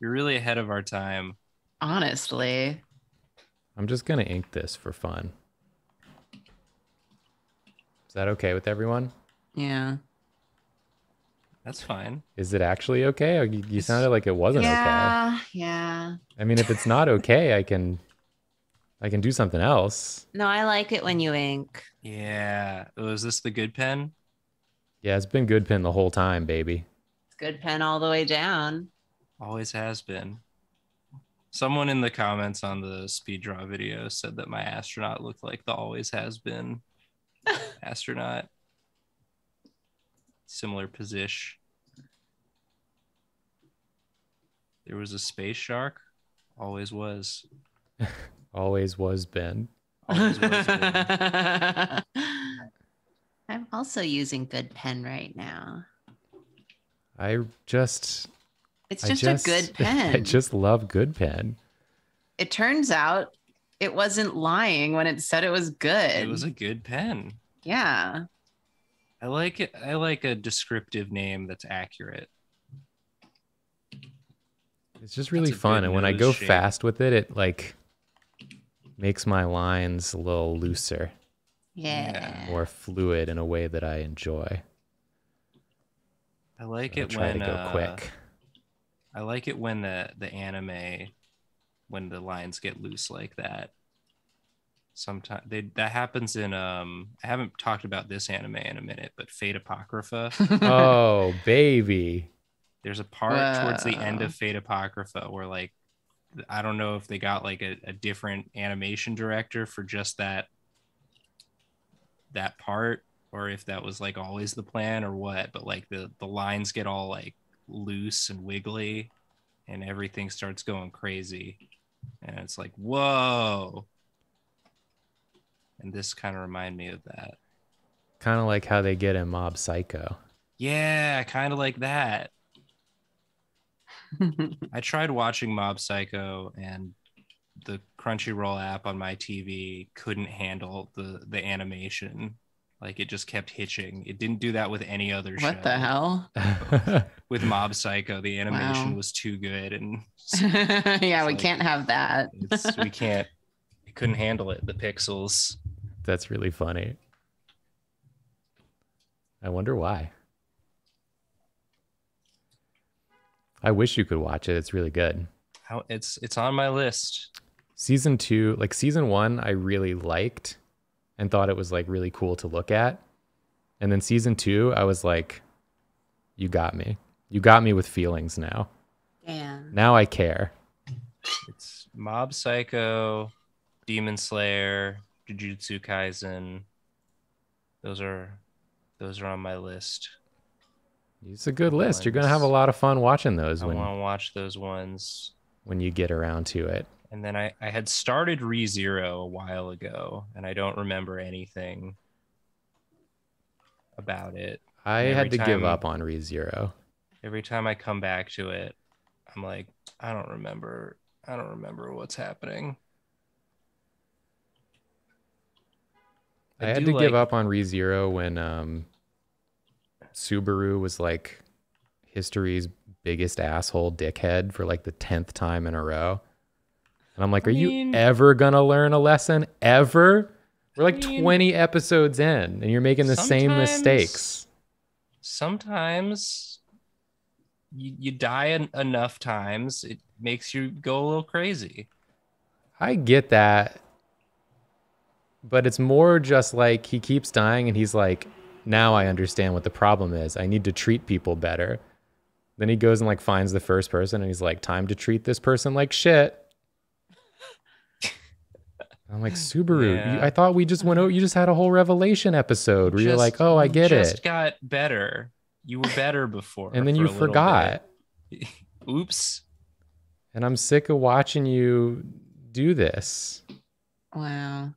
You're really ahead of our time. Honestly. I'm just gonna ink this for fun. Is that okay with everyone? Yeah. That's fine. Is it actually okay? You, you sounded like it wasn't okay. Yeah. Yeah. I mean, if it's not okay, I can, I can do something else. No, I like it when you ink. Yeah. Oh, is this the good pen? Yeah, it's been good pen the whole time, baby. It's good pen all the way down. Always has been. Someone in the comments on the speed draw video said that my astronaut looked like the always has been astronaut. Similar position. There was a space shark. Always was. Always was Ben. Always was been. I'm also using good pen right now. I just, It's just, just a good pen. I just love good pen. it turns out it wasn't lying when it said it was good. It was a good pen. yeah. I like it. I like a descriptive name that's accurate. It's just really fun, and when I go shape. fast with it, it like makes my lines a little looser, Yeah. more fluid in a way that I enjoy. I like I'll it try when to go uh, quick. I like it when the the anime when the lines get loose like that. Sometimes they that happens in um I haven't talked about this anime in a minute, but Fate Apocrypha. oh, baby. There's a part towards the end of Fate Apocrypha where like I don't know if they got like a, a different animation director for just that that part or if that was like always the plan or what, but like the the lines get all like loose and wiggly and everything starts going crazy. And it's like, whoa. And this kind of remind me of that. Kind of like how they get in Mob Psycho. Yeah, kind of like that. I tried watching Mob Psycho and the Crunchyroll app on my TV couldn't handle the the animation. Like it just kept hitching. It didn't do that with any other show. what the hell? With Mob Psycho, the animation Wow. was too good and yeah, we like- can't have that. it's, we can't we couldn't handle it, the pixels. That's really funny. I wonder why. I wish you could watch it. It's really good. How it's it's on my list. Season two, like season one, I really liked and thought it was like really cool to look at. And then season two, I was like, you got me. You got me with feelings now. Damn. Now I care. It's Mob Psycho, Demon Slayer, Jujutsu Kaisen. Those are those are on my list. It's a good list. You're gonna have a lot of fun watching those I when want to watch those ones. when you get around to it. And then I, I had started ReZero a while ago, and I don't remember anything about it. I had to give up on ReZero. Every time I come back to it, I'm like, I don't remember. I don't remember what's happening. I, had do to give up on ReZero when um, Subaru was like history's biggest asshole dickhead for like the 10th time in a row. And I'm like, I are mean- you ever going to learn a lesson? Ever? We're like mean, 20 episodes in and you're making the same mistakes. Sometimes you, you die en- enough times, it makes you go a little crazy. I get that. But it's more just like he keeps dying and he's like, now I understand what the problem is. I need to treat people better. Then he goes and like finds the first person and he's like, time to treat this person like shit. I'm like, Subaru, you, I thought we just went out. You just had a whole revelation episode where you're like, oh, I get just it. Just got better. You were better before. And then for you forgot. Oops. And I'm sick of watching you do this. Wow.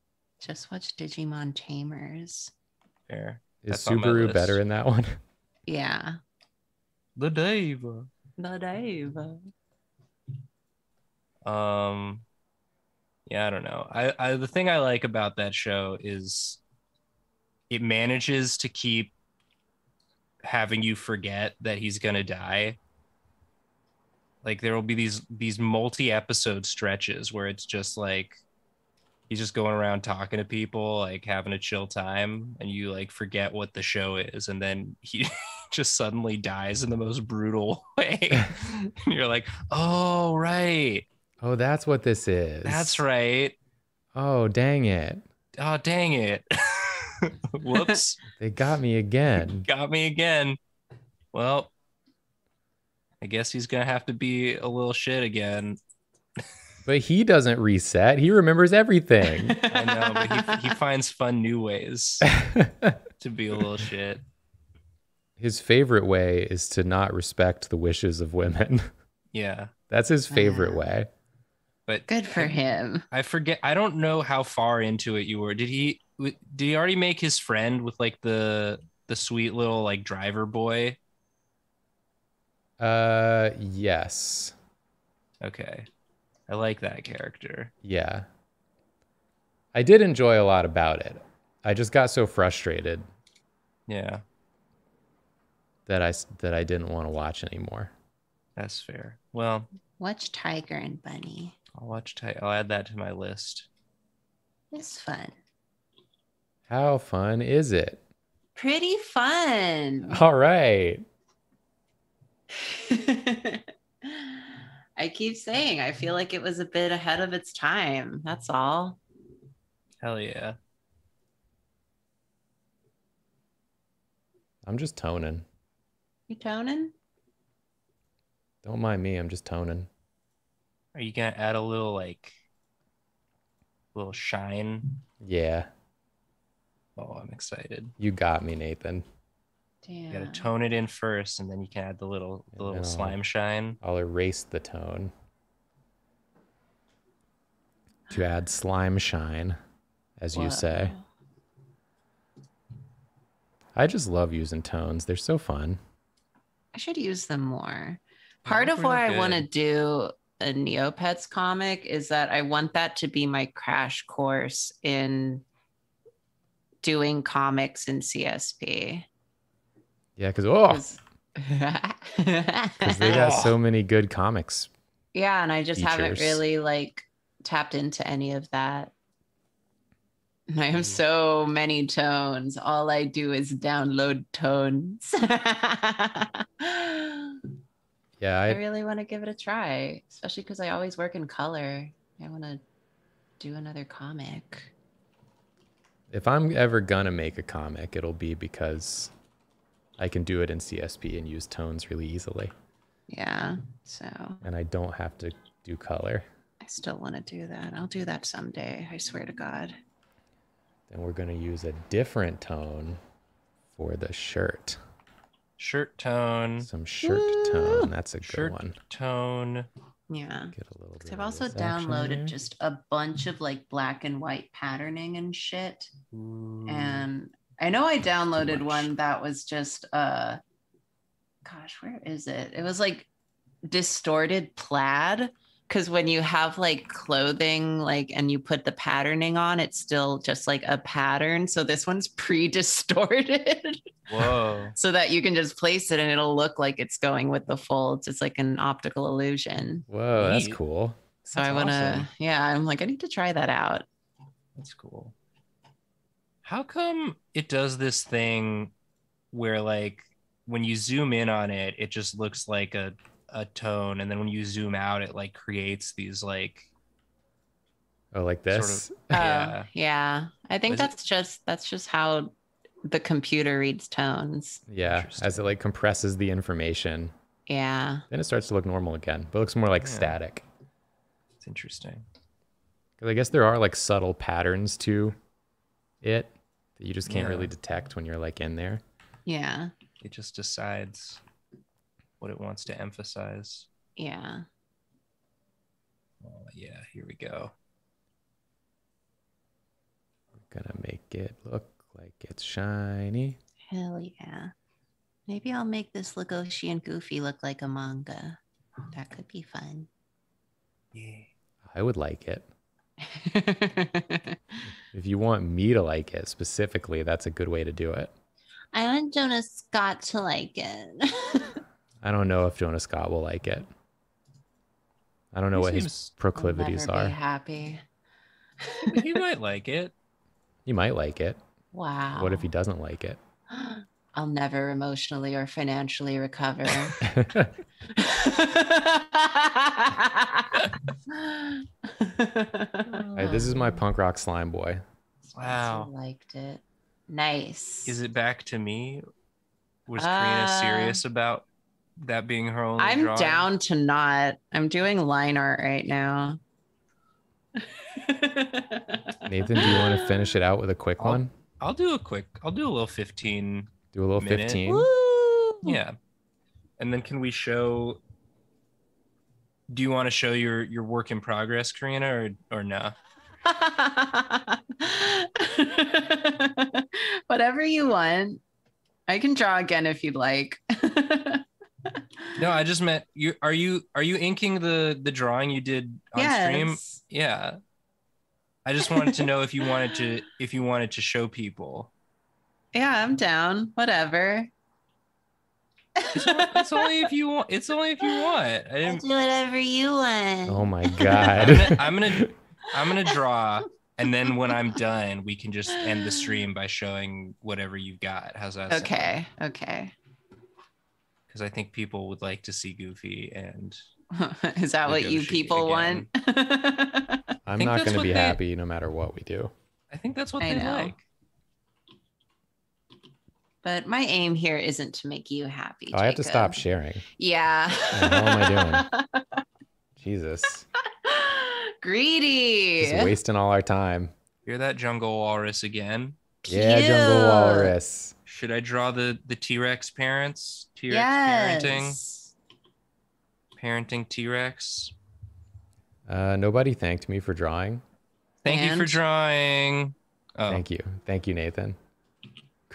Just watch Digimon Tamers. Fair. Is That's on my Subaru list. better in that one? Yeah. The Dave. The Dave. Um, yeah, I don't know. I, I the thing I like about that show is it manages to keep having you forget that he's gonna die. Like there will be these these multi-episode stretches where it's just like he's just going around talking to people, like having a chill time, and you like forget what the show is, and then he just suddenly dies in the most brutal way. and you're like, oh right. Oh, that's what this is. That's right. Oh, dang it. Oh, dang it. Whoops. They got me again. Got me again. Well, I guess he's going to have to be a little shit again. But he doesn't reset. He remembers everything. I know, but he, he finds fun new ways to be a little shit. his favorite way is to not respect the wishes of women. Yeah. That's his favorite Wow. way. But Good for him. I forget. I don't know how far into it you were. Did he? Did he already make his friend with like the the sweet little like driver boy? Uh, yes. Okay, I like that character. Yeah. I did enjoy a lot about it. I just got so frustrated Yeah, That I that I didn't want to watch anymore. that's fair. Well, Watch Tiger and Bunny. I'll watch. Ti- I'll add that to my list. It's fun. How fun is it? Pretty fun. All right. I keep saying I feel like it was a bit ahead of its time. That's all. Hell yeah. I'm just toning. You toning? Don't mind me. I'm just toning. Are you gonna add a little like, little shine? Yeah. Oh, I'm excited. You got me, Nathan. Damn. You gotta tone it in first, and then you can add the little the little then slime shine. I'll erase the tone to add slime shine, as you say. I just love using tones. They're so fun. I should use them more. Part of why really I want to do a Neopets comic is that I want that to be my crash course in doing comics in CSP. Yeah, because oh, because they got so many good comics. yeah, and I just haven't really like tapped into any of that. And I Mm. have so many tones. All I do is download tones. Yeah, I I really want to give it a try, especially because I always work in color. I want to do another comic. if I'm ever gonna make a comic, it'll be because I can do it in CSP and use tones really easily, Yeah. So and I don't have to do color. I still want to do that. I'll do that someday. I swear to God. Then we're gonna use a different tone for the shirt. Shirt tone, Some shirt tone. That's a good Shirt one. tone. Yeah. Get a little bit. 'Cause I've also this action there. downloaded just a bunch of like black and white patterning and shit. Ooh. And I know I downloaded one that was just uh gosh, where is it? It was like distorted plaid, because when you have like clothing like and you put the patterning on it's still just like a pattern so this one's pre-distorted Whoa. so that you can just place it and it'll look like it's going with the folds it's like an optical illusion Whoa, that's cool. so That's i want to awesome. yeah i'm like i need to try that out That's cool. How come it does this thing where like when you zoom in on it, it just looks like a a tone, and then when you zoom out, it like creates these like Oh, like Sort of- this? Oh, yeah. Oh, yeah i think Was it- that's just that's just how the computer reads tones yeah, as it like compresses the information, yeah then it starts to look normal again, but it looks more like Yeah. static. it's interesting. Because I guess there are like subtle patterns to it that you just can't Yeah. really detect when you're like in there. yeah It just decides what it wants to emphasize. yeah Oh, yeah, here we go. We're Gonna make it look like it's shiny. Hell yeah. Maybe I'll make this Legoshi and Goofy look like a manga. That could be fun. Yeah. I would like it. If you want me to like it specifically, that's a good way to do it. I want Jonah Scott to like it. I don't know if Jonah Scott will like it. I don't know He what his proclivities never are. Be happy. he might like it. He might like it. Wow. What if he doesn't like it? I'll never emotionally or financially recover. Hey, this is my punk rock slime boy. Wow. I liked it. Nice. Is it back to me? Was Karina Uh, serious about that being her only I'm drawing? down to not. I'm doing line art right now. Nathan, do you want to finish it out with a quick I'll- one? I'll do a quick. I'll do a little 15. Do a little minute. 15. Woo! Yeah. And then can we show? Do you want to show your your work in progress, Karina, or or no? Whatever you want. I can draw again if you'd like. No, I just meant you. Are you are you inking the the drawing you did on stream? yes. Yeah. I just wanted to know if you wanted to if you wanted to show people. Yeah, I'm down. Whatever. It's only, it's only if you want. It's only if you want. I I'll didn't. do whatever you want. Oh my I'm god. gonna, I'm gonna I'm gonna draw, and then when I'm done, we can just end the stream by showing whatever you've got. How's that? Okay. Okay. Because I think people would like to see Goofy, and Is that what you people again. want? I'm not going to be they- happy no matter what we do. I think that's what I they know. like. But my aim here isn't to make you happy. Oh, I have to stop sharing. Yeah. the hell am I doing? Jesus. Greedy. Just wasting all our time. Hear that jungle walrus again? Yeah, Jungle Walrus. Should I draw the the T Rex parents? T Rex parenting, Yes. parenting T Rex. Uh, nobody thanked me for drawing. Thank you for drawing. Oh, Thank you. Thank you, Nathan.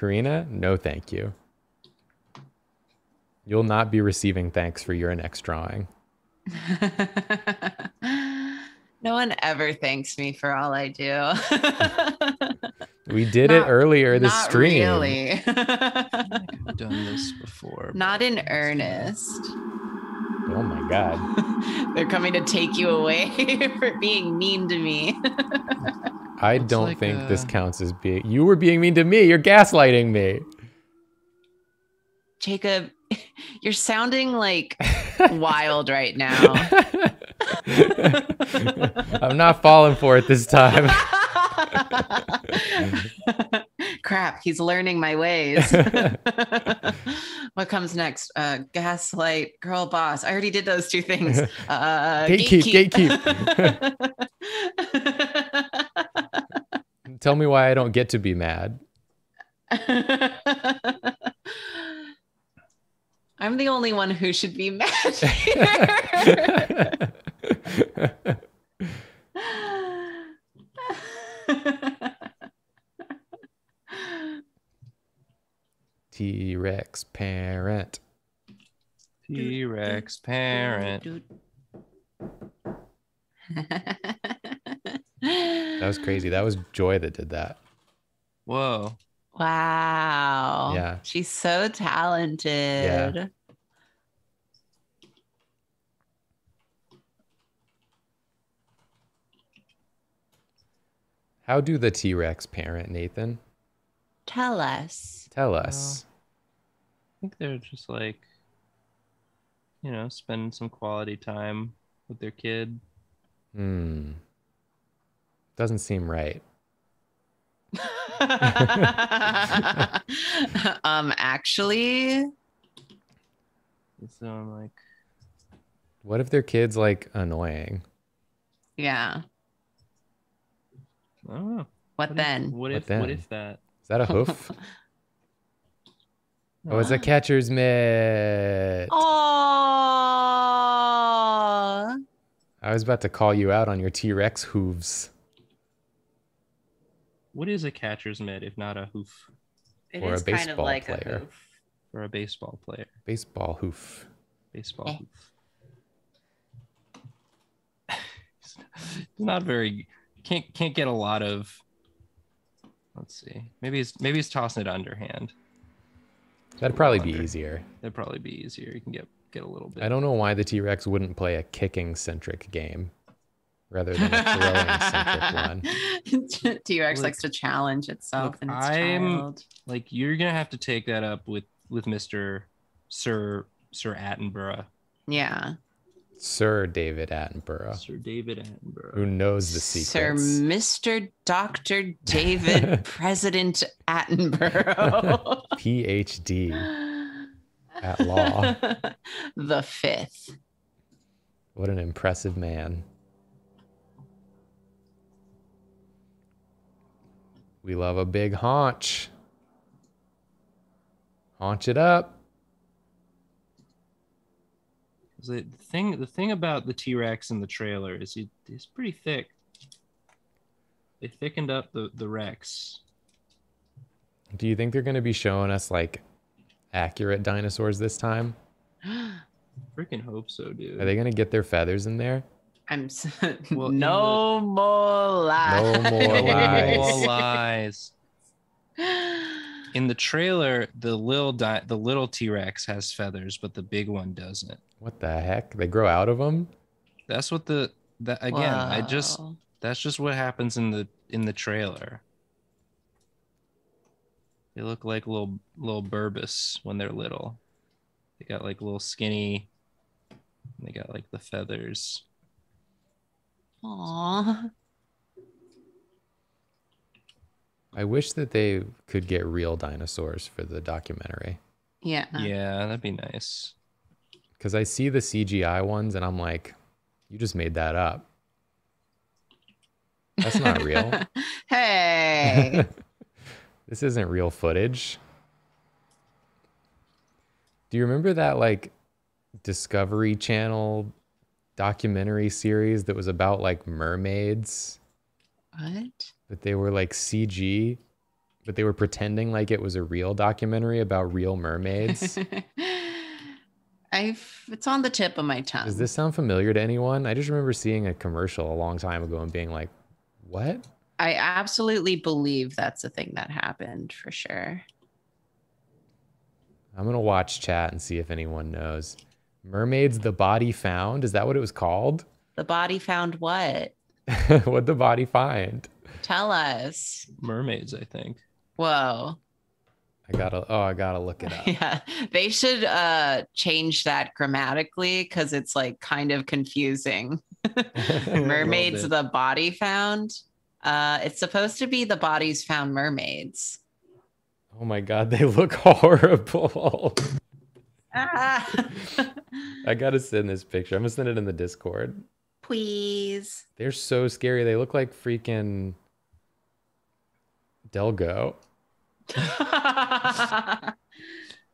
Karina, no thank you. You'll not be receiving thanks for your next drawing. no one ever thanks me for all I do. We did it earlier this Not stream. really. I've done this before. Not in let's do earnest. Oh my god. They're coming to take you away for being mean to me. I don't like, think this uh, counts as being you were being mean to me. You're gaslighting me. Jacob, you're sounding like wild right now. I'm not falling for it this time. Crap, he's learning my ways. what comes next? Uh, gaslight, girl boss. I already did those two things. Uh, Gatekeep, gatekeep. Tell me why I don't get to be mad. I'm the only one who should be mad here. T Rex parent. T Rex parent. That was crazy. That was Joy that did that. Whoa. Wow. Yeah. She's so talented. Yeah. How do the T Rex parent, Nathan? Tell us. Tell us. I think they're just like, you know, spending some quality time with their kid. Hmm. Doesn't seem right. um, actually, So I'm like, What if their kid's like annoying? yeah. I don't know. What if- then? what What if? then? What if that? Is that a hoof? oh, it's a catcher's mitt. Oh. I was about to call you out on your T Rex hooves. What is a catcher's mitt if not a hoof It Or a is kind of baseball like player. a hoof. for a baseball player? Baseball hoof. Baseball Eh. hoof. It's not very. Can't can't get a lot of. Let's see. Maybe he's maybe he's tossing it underhand. That'd probably be Wonder. easier. That'd probably be easier. You can get get a little bit. I don't know why the T Rex wouldn't play a kicking centric game rather than a throwing centric one. T Rex Look- likes to challenge itself look, and its I'm- child. like you're gonna have to take that up with with Mister Sir Sir Attenborough, Yeah. Sir David Attenborough, Sir David Attenborough. who knows the secret? Sir. Mr. Dr. David President Attenborough. PhD at law. the fifth. What an impressive man. We love a big haunch. Haunch it up. The the thing the thing about the T Rex in the trailer is he, he's pretty thick. They thickened up the the Rex. Do you think they're going to be showing us like accurate dinosaurs this time? Freaking hope so, dude. Are they going to get their feathers in there? I'm s Well, in no more lies. No more lies. All lies. In the trailer, the little di- the little T Rex has feathers, but the big one doesn't. What the heck? They grow out of them? That's what the that again. I just that's just what happens in the in the trailer. They look like little little burbus when they're little. They got like little skinny. They got like the feathers. Aw. I wish that they could get real dinosaurs for the documentary. Yeah. Yeah, that'd be nice. Because I see the CGI ones and I'm like, you just made that up. That's not real. hey. this isn't real footage. Do you remember that like Discovery Channel documentary series that was about like mermaids? what? That they were like CG, but they were pretending like it was a real documentary about real mermaids. I've it's on the tip of my tongue. Does this sound familiar to anyone? I just remember seeing a commercial a long time ago and being like, what? I absolutely believe that's a thing that happened for sure. I'm going to watch chat and see if anyone knows. Mermaids, the body found. Is that what it was called? The body found what? What'd the body find? Tell us. Mermaids, I think. Whoa. I gotta, oh, I gotta look it up. Yeah. They should uh change that grammatically because it's like kind of confusing. mermaids, the body found. Uh it's supposed to be the bodies found mermaids. Oh my God, they look horrible. Ah. I gotta send this picture. I'm gonna send it in the Discord. Please. They're so scary. They look like freaking Delgo.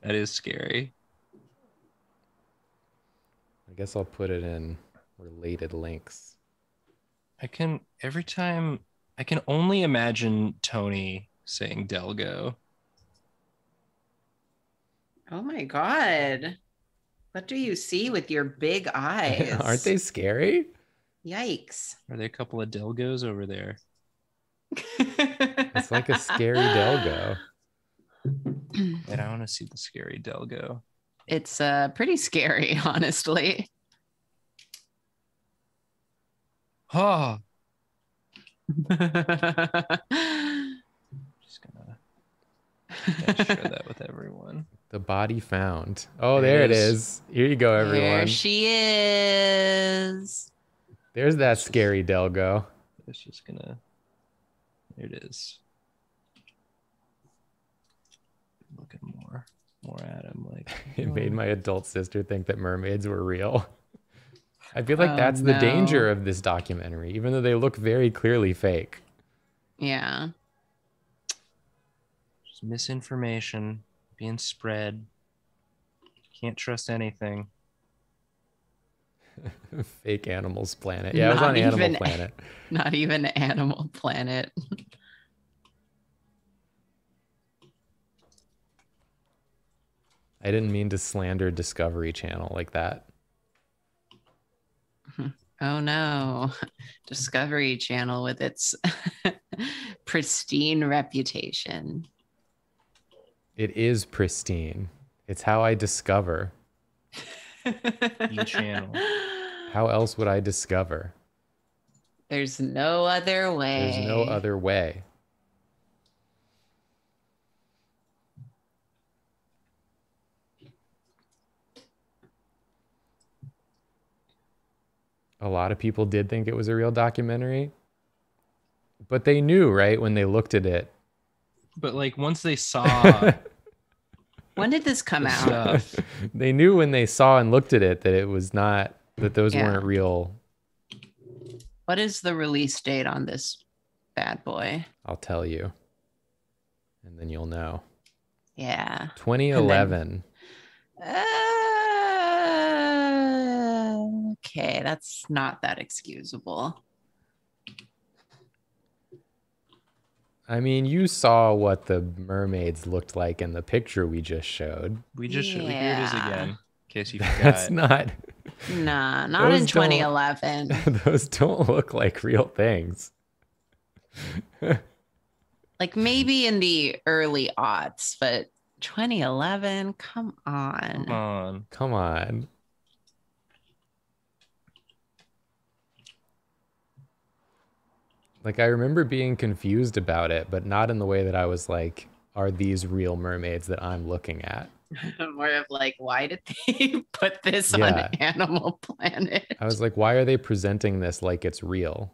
That is scary. I guess I'll put it in related links. I can every time I can only imagine Tony saying Delgo. oh my god. What do you see with your big eyes? Aren't they scary? Yikes. Are there a couple of Delgos over there? It's like a scary Delgo. And I want to see the scary Delgo. it's uh pretty scary, honestly. Oh, oh just gonna, share that with everyone. The body found. Oh, There there it is. Here you go, everyone. There she is. There's that scary Delgo. It's just gonna. There it is. Looking more, more at him. Like It made my adult sister think that mermaids were real. I feel like Oh, that's the danger of this documentary, even though they look very clearly fake. Yeah. just misinformation being spread. Can't trust anything. fake Animals Planet. Yeah, it was Not on Animal Planet. Not even Animal Planet. I didn't mean to slander Discovery Channel like that. Oh no. Discovery Channel with its pristine reputation. It is pristine. It's how I discover. E channel. How else would I discover? There's no other way. There's no other way. A lot of people did think it was a real documentary, but they knew, right, when they looked at it. But like once they saw When did this come out? they knew when they saw and looked at it that it was not, that those Yeah. weren't real. What is the release date on this bad boy? I'll tell you. And then you'll know. Yeah. 2011. Uh, okay, that's not that excusable. I mean, you saw what the mermaids looked like in the picture we just showed. we just here it is Yeah. again. In case you forgot. That's not, Nah, not Those in don't- 2011. those don't look like real things. like maybe in the early aughts, but 2011, come on. Come on. Come on. Like, I remember being confused about it, but not in the way that I was like, are these real mermaids that I'm looking at? More of like, why did they put this Yeah. on Animal Planet? I was like, why are they presenting this like it's real?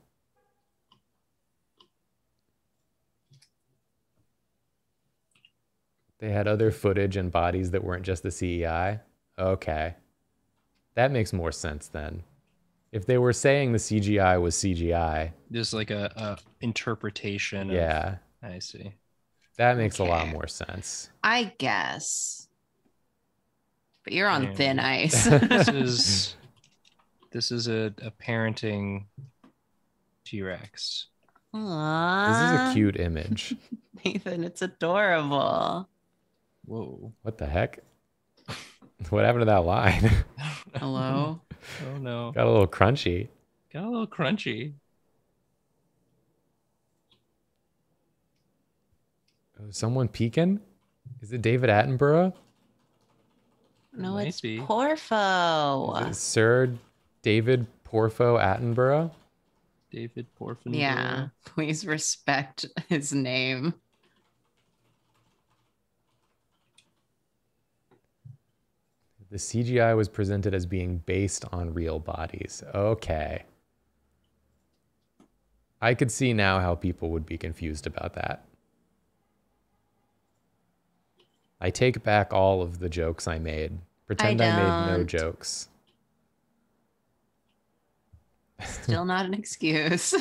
They had other footage and bodies that weren't just the CGI. Okay. That makes more sense then. If they were saying the CGI was CGI, there's like a, a interpretation. of- yeah, I see. that makes a lot more sense. I guess. But you're on Yeah. thin ice. This is this is a, a parenting T Rex. Aww. This is a cute image. Nathan, it's adorable. Whoa. What the heck? What happened to that line? Hello. Oh no. Got a little crunchy. Got a little crunchy. Oh, Someone peeking? Is it David Attenborough? No, Might it's be. Porfo. Is it Sir David Porfo Attenborough? David Porfin. Yeah, please respect his name. The CGI was presented as being based on real bodies. Okay. I could see now how people would be confused about that. I take back all of the jokes I made. Pretend I, made no jokes. Still not an excuse.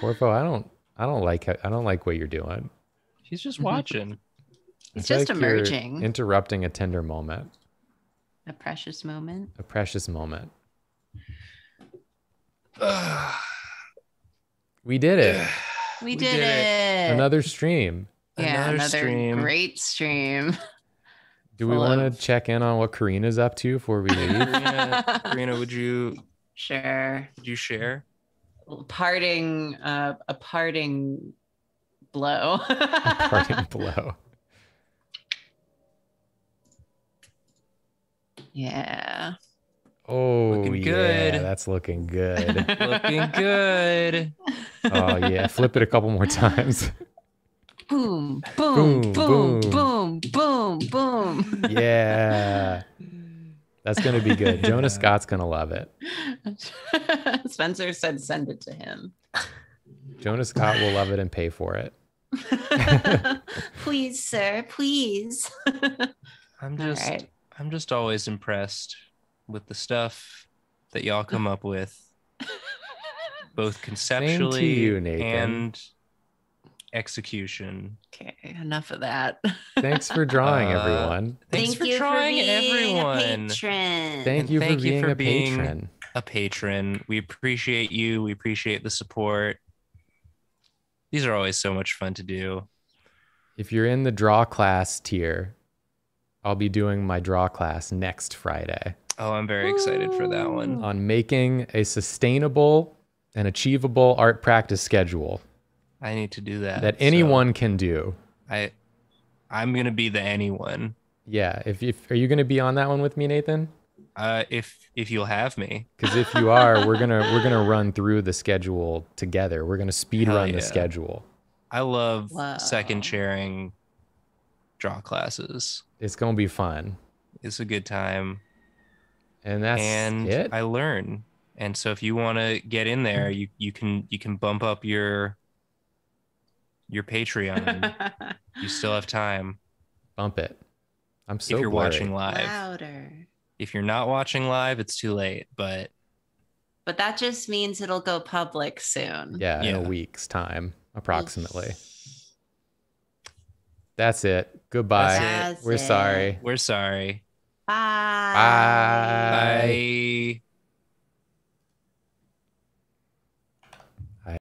Porfo, I don't I don't like I don't like what you're doing. He's just Mhm. watching. He's I just like you're emerging. interrupting a tender moment, a precious moment. a precious moment. We did it. We, We did, did it. Another stream. yeah, Another another stream. great stream. Do we want to of- check in on what Karina's up to before we leave? Karina, Karina, would you Sure. Would you share? Parting, uh, a parting blow. a Parting blow. Yeah. Oh, Looking yeah, good. that's looking good. Looking good. oh yeah, flip it a couple more times. Boom, Boom, boom, boom, boom. boom, boom, boom. Yeah, that's gonna be good. Jonah Scott's gonna love it. Spencer said send it to him. Jonah Scott will love it and pay for it. please, sir, please. I'm just right. I'm just always impressed with the stuff that y'all come up with, both conceptually you, and execution. Okay, enough of that. Thanks for drawing, Uh, everyone. Thanks for trying, everyone. patron. Thank and you thank for you being for a being- patron. A patron. We appreciate you. We appreciate the support. These are always so much fun to do. If you're in the draw class tier, I'll be doing my draw class next Friday Oh, I'm very excited for that one. on making a sustainable and achievable art practice schedule I need to do that. that so anyone can do. I I'm gonna be the anyone. Yeah, if, if are you going to be on that one with me, Nathan? Uh, if if you'll have me. Because if you are, we're gonna we're gonna run through the schedule together. We're gonna speed Hell run yeah. the schedule. I love Wow. second sharing draw classes. It's gonna be fun, It's a good time. and that's and it. I learn. And so if you want to get in there, you you can you can bump up your your Patreon. you still have time Bump it. I'm so if you're blurry. watching live. Louder. If you're not watching live, it's too late. But But that just means it'll go public soon. Yeah, in a Yeah. week's time, approximately. That's it. Goodbye. That's We're it. sorry. we're sorry. Bye. Bye. Bye.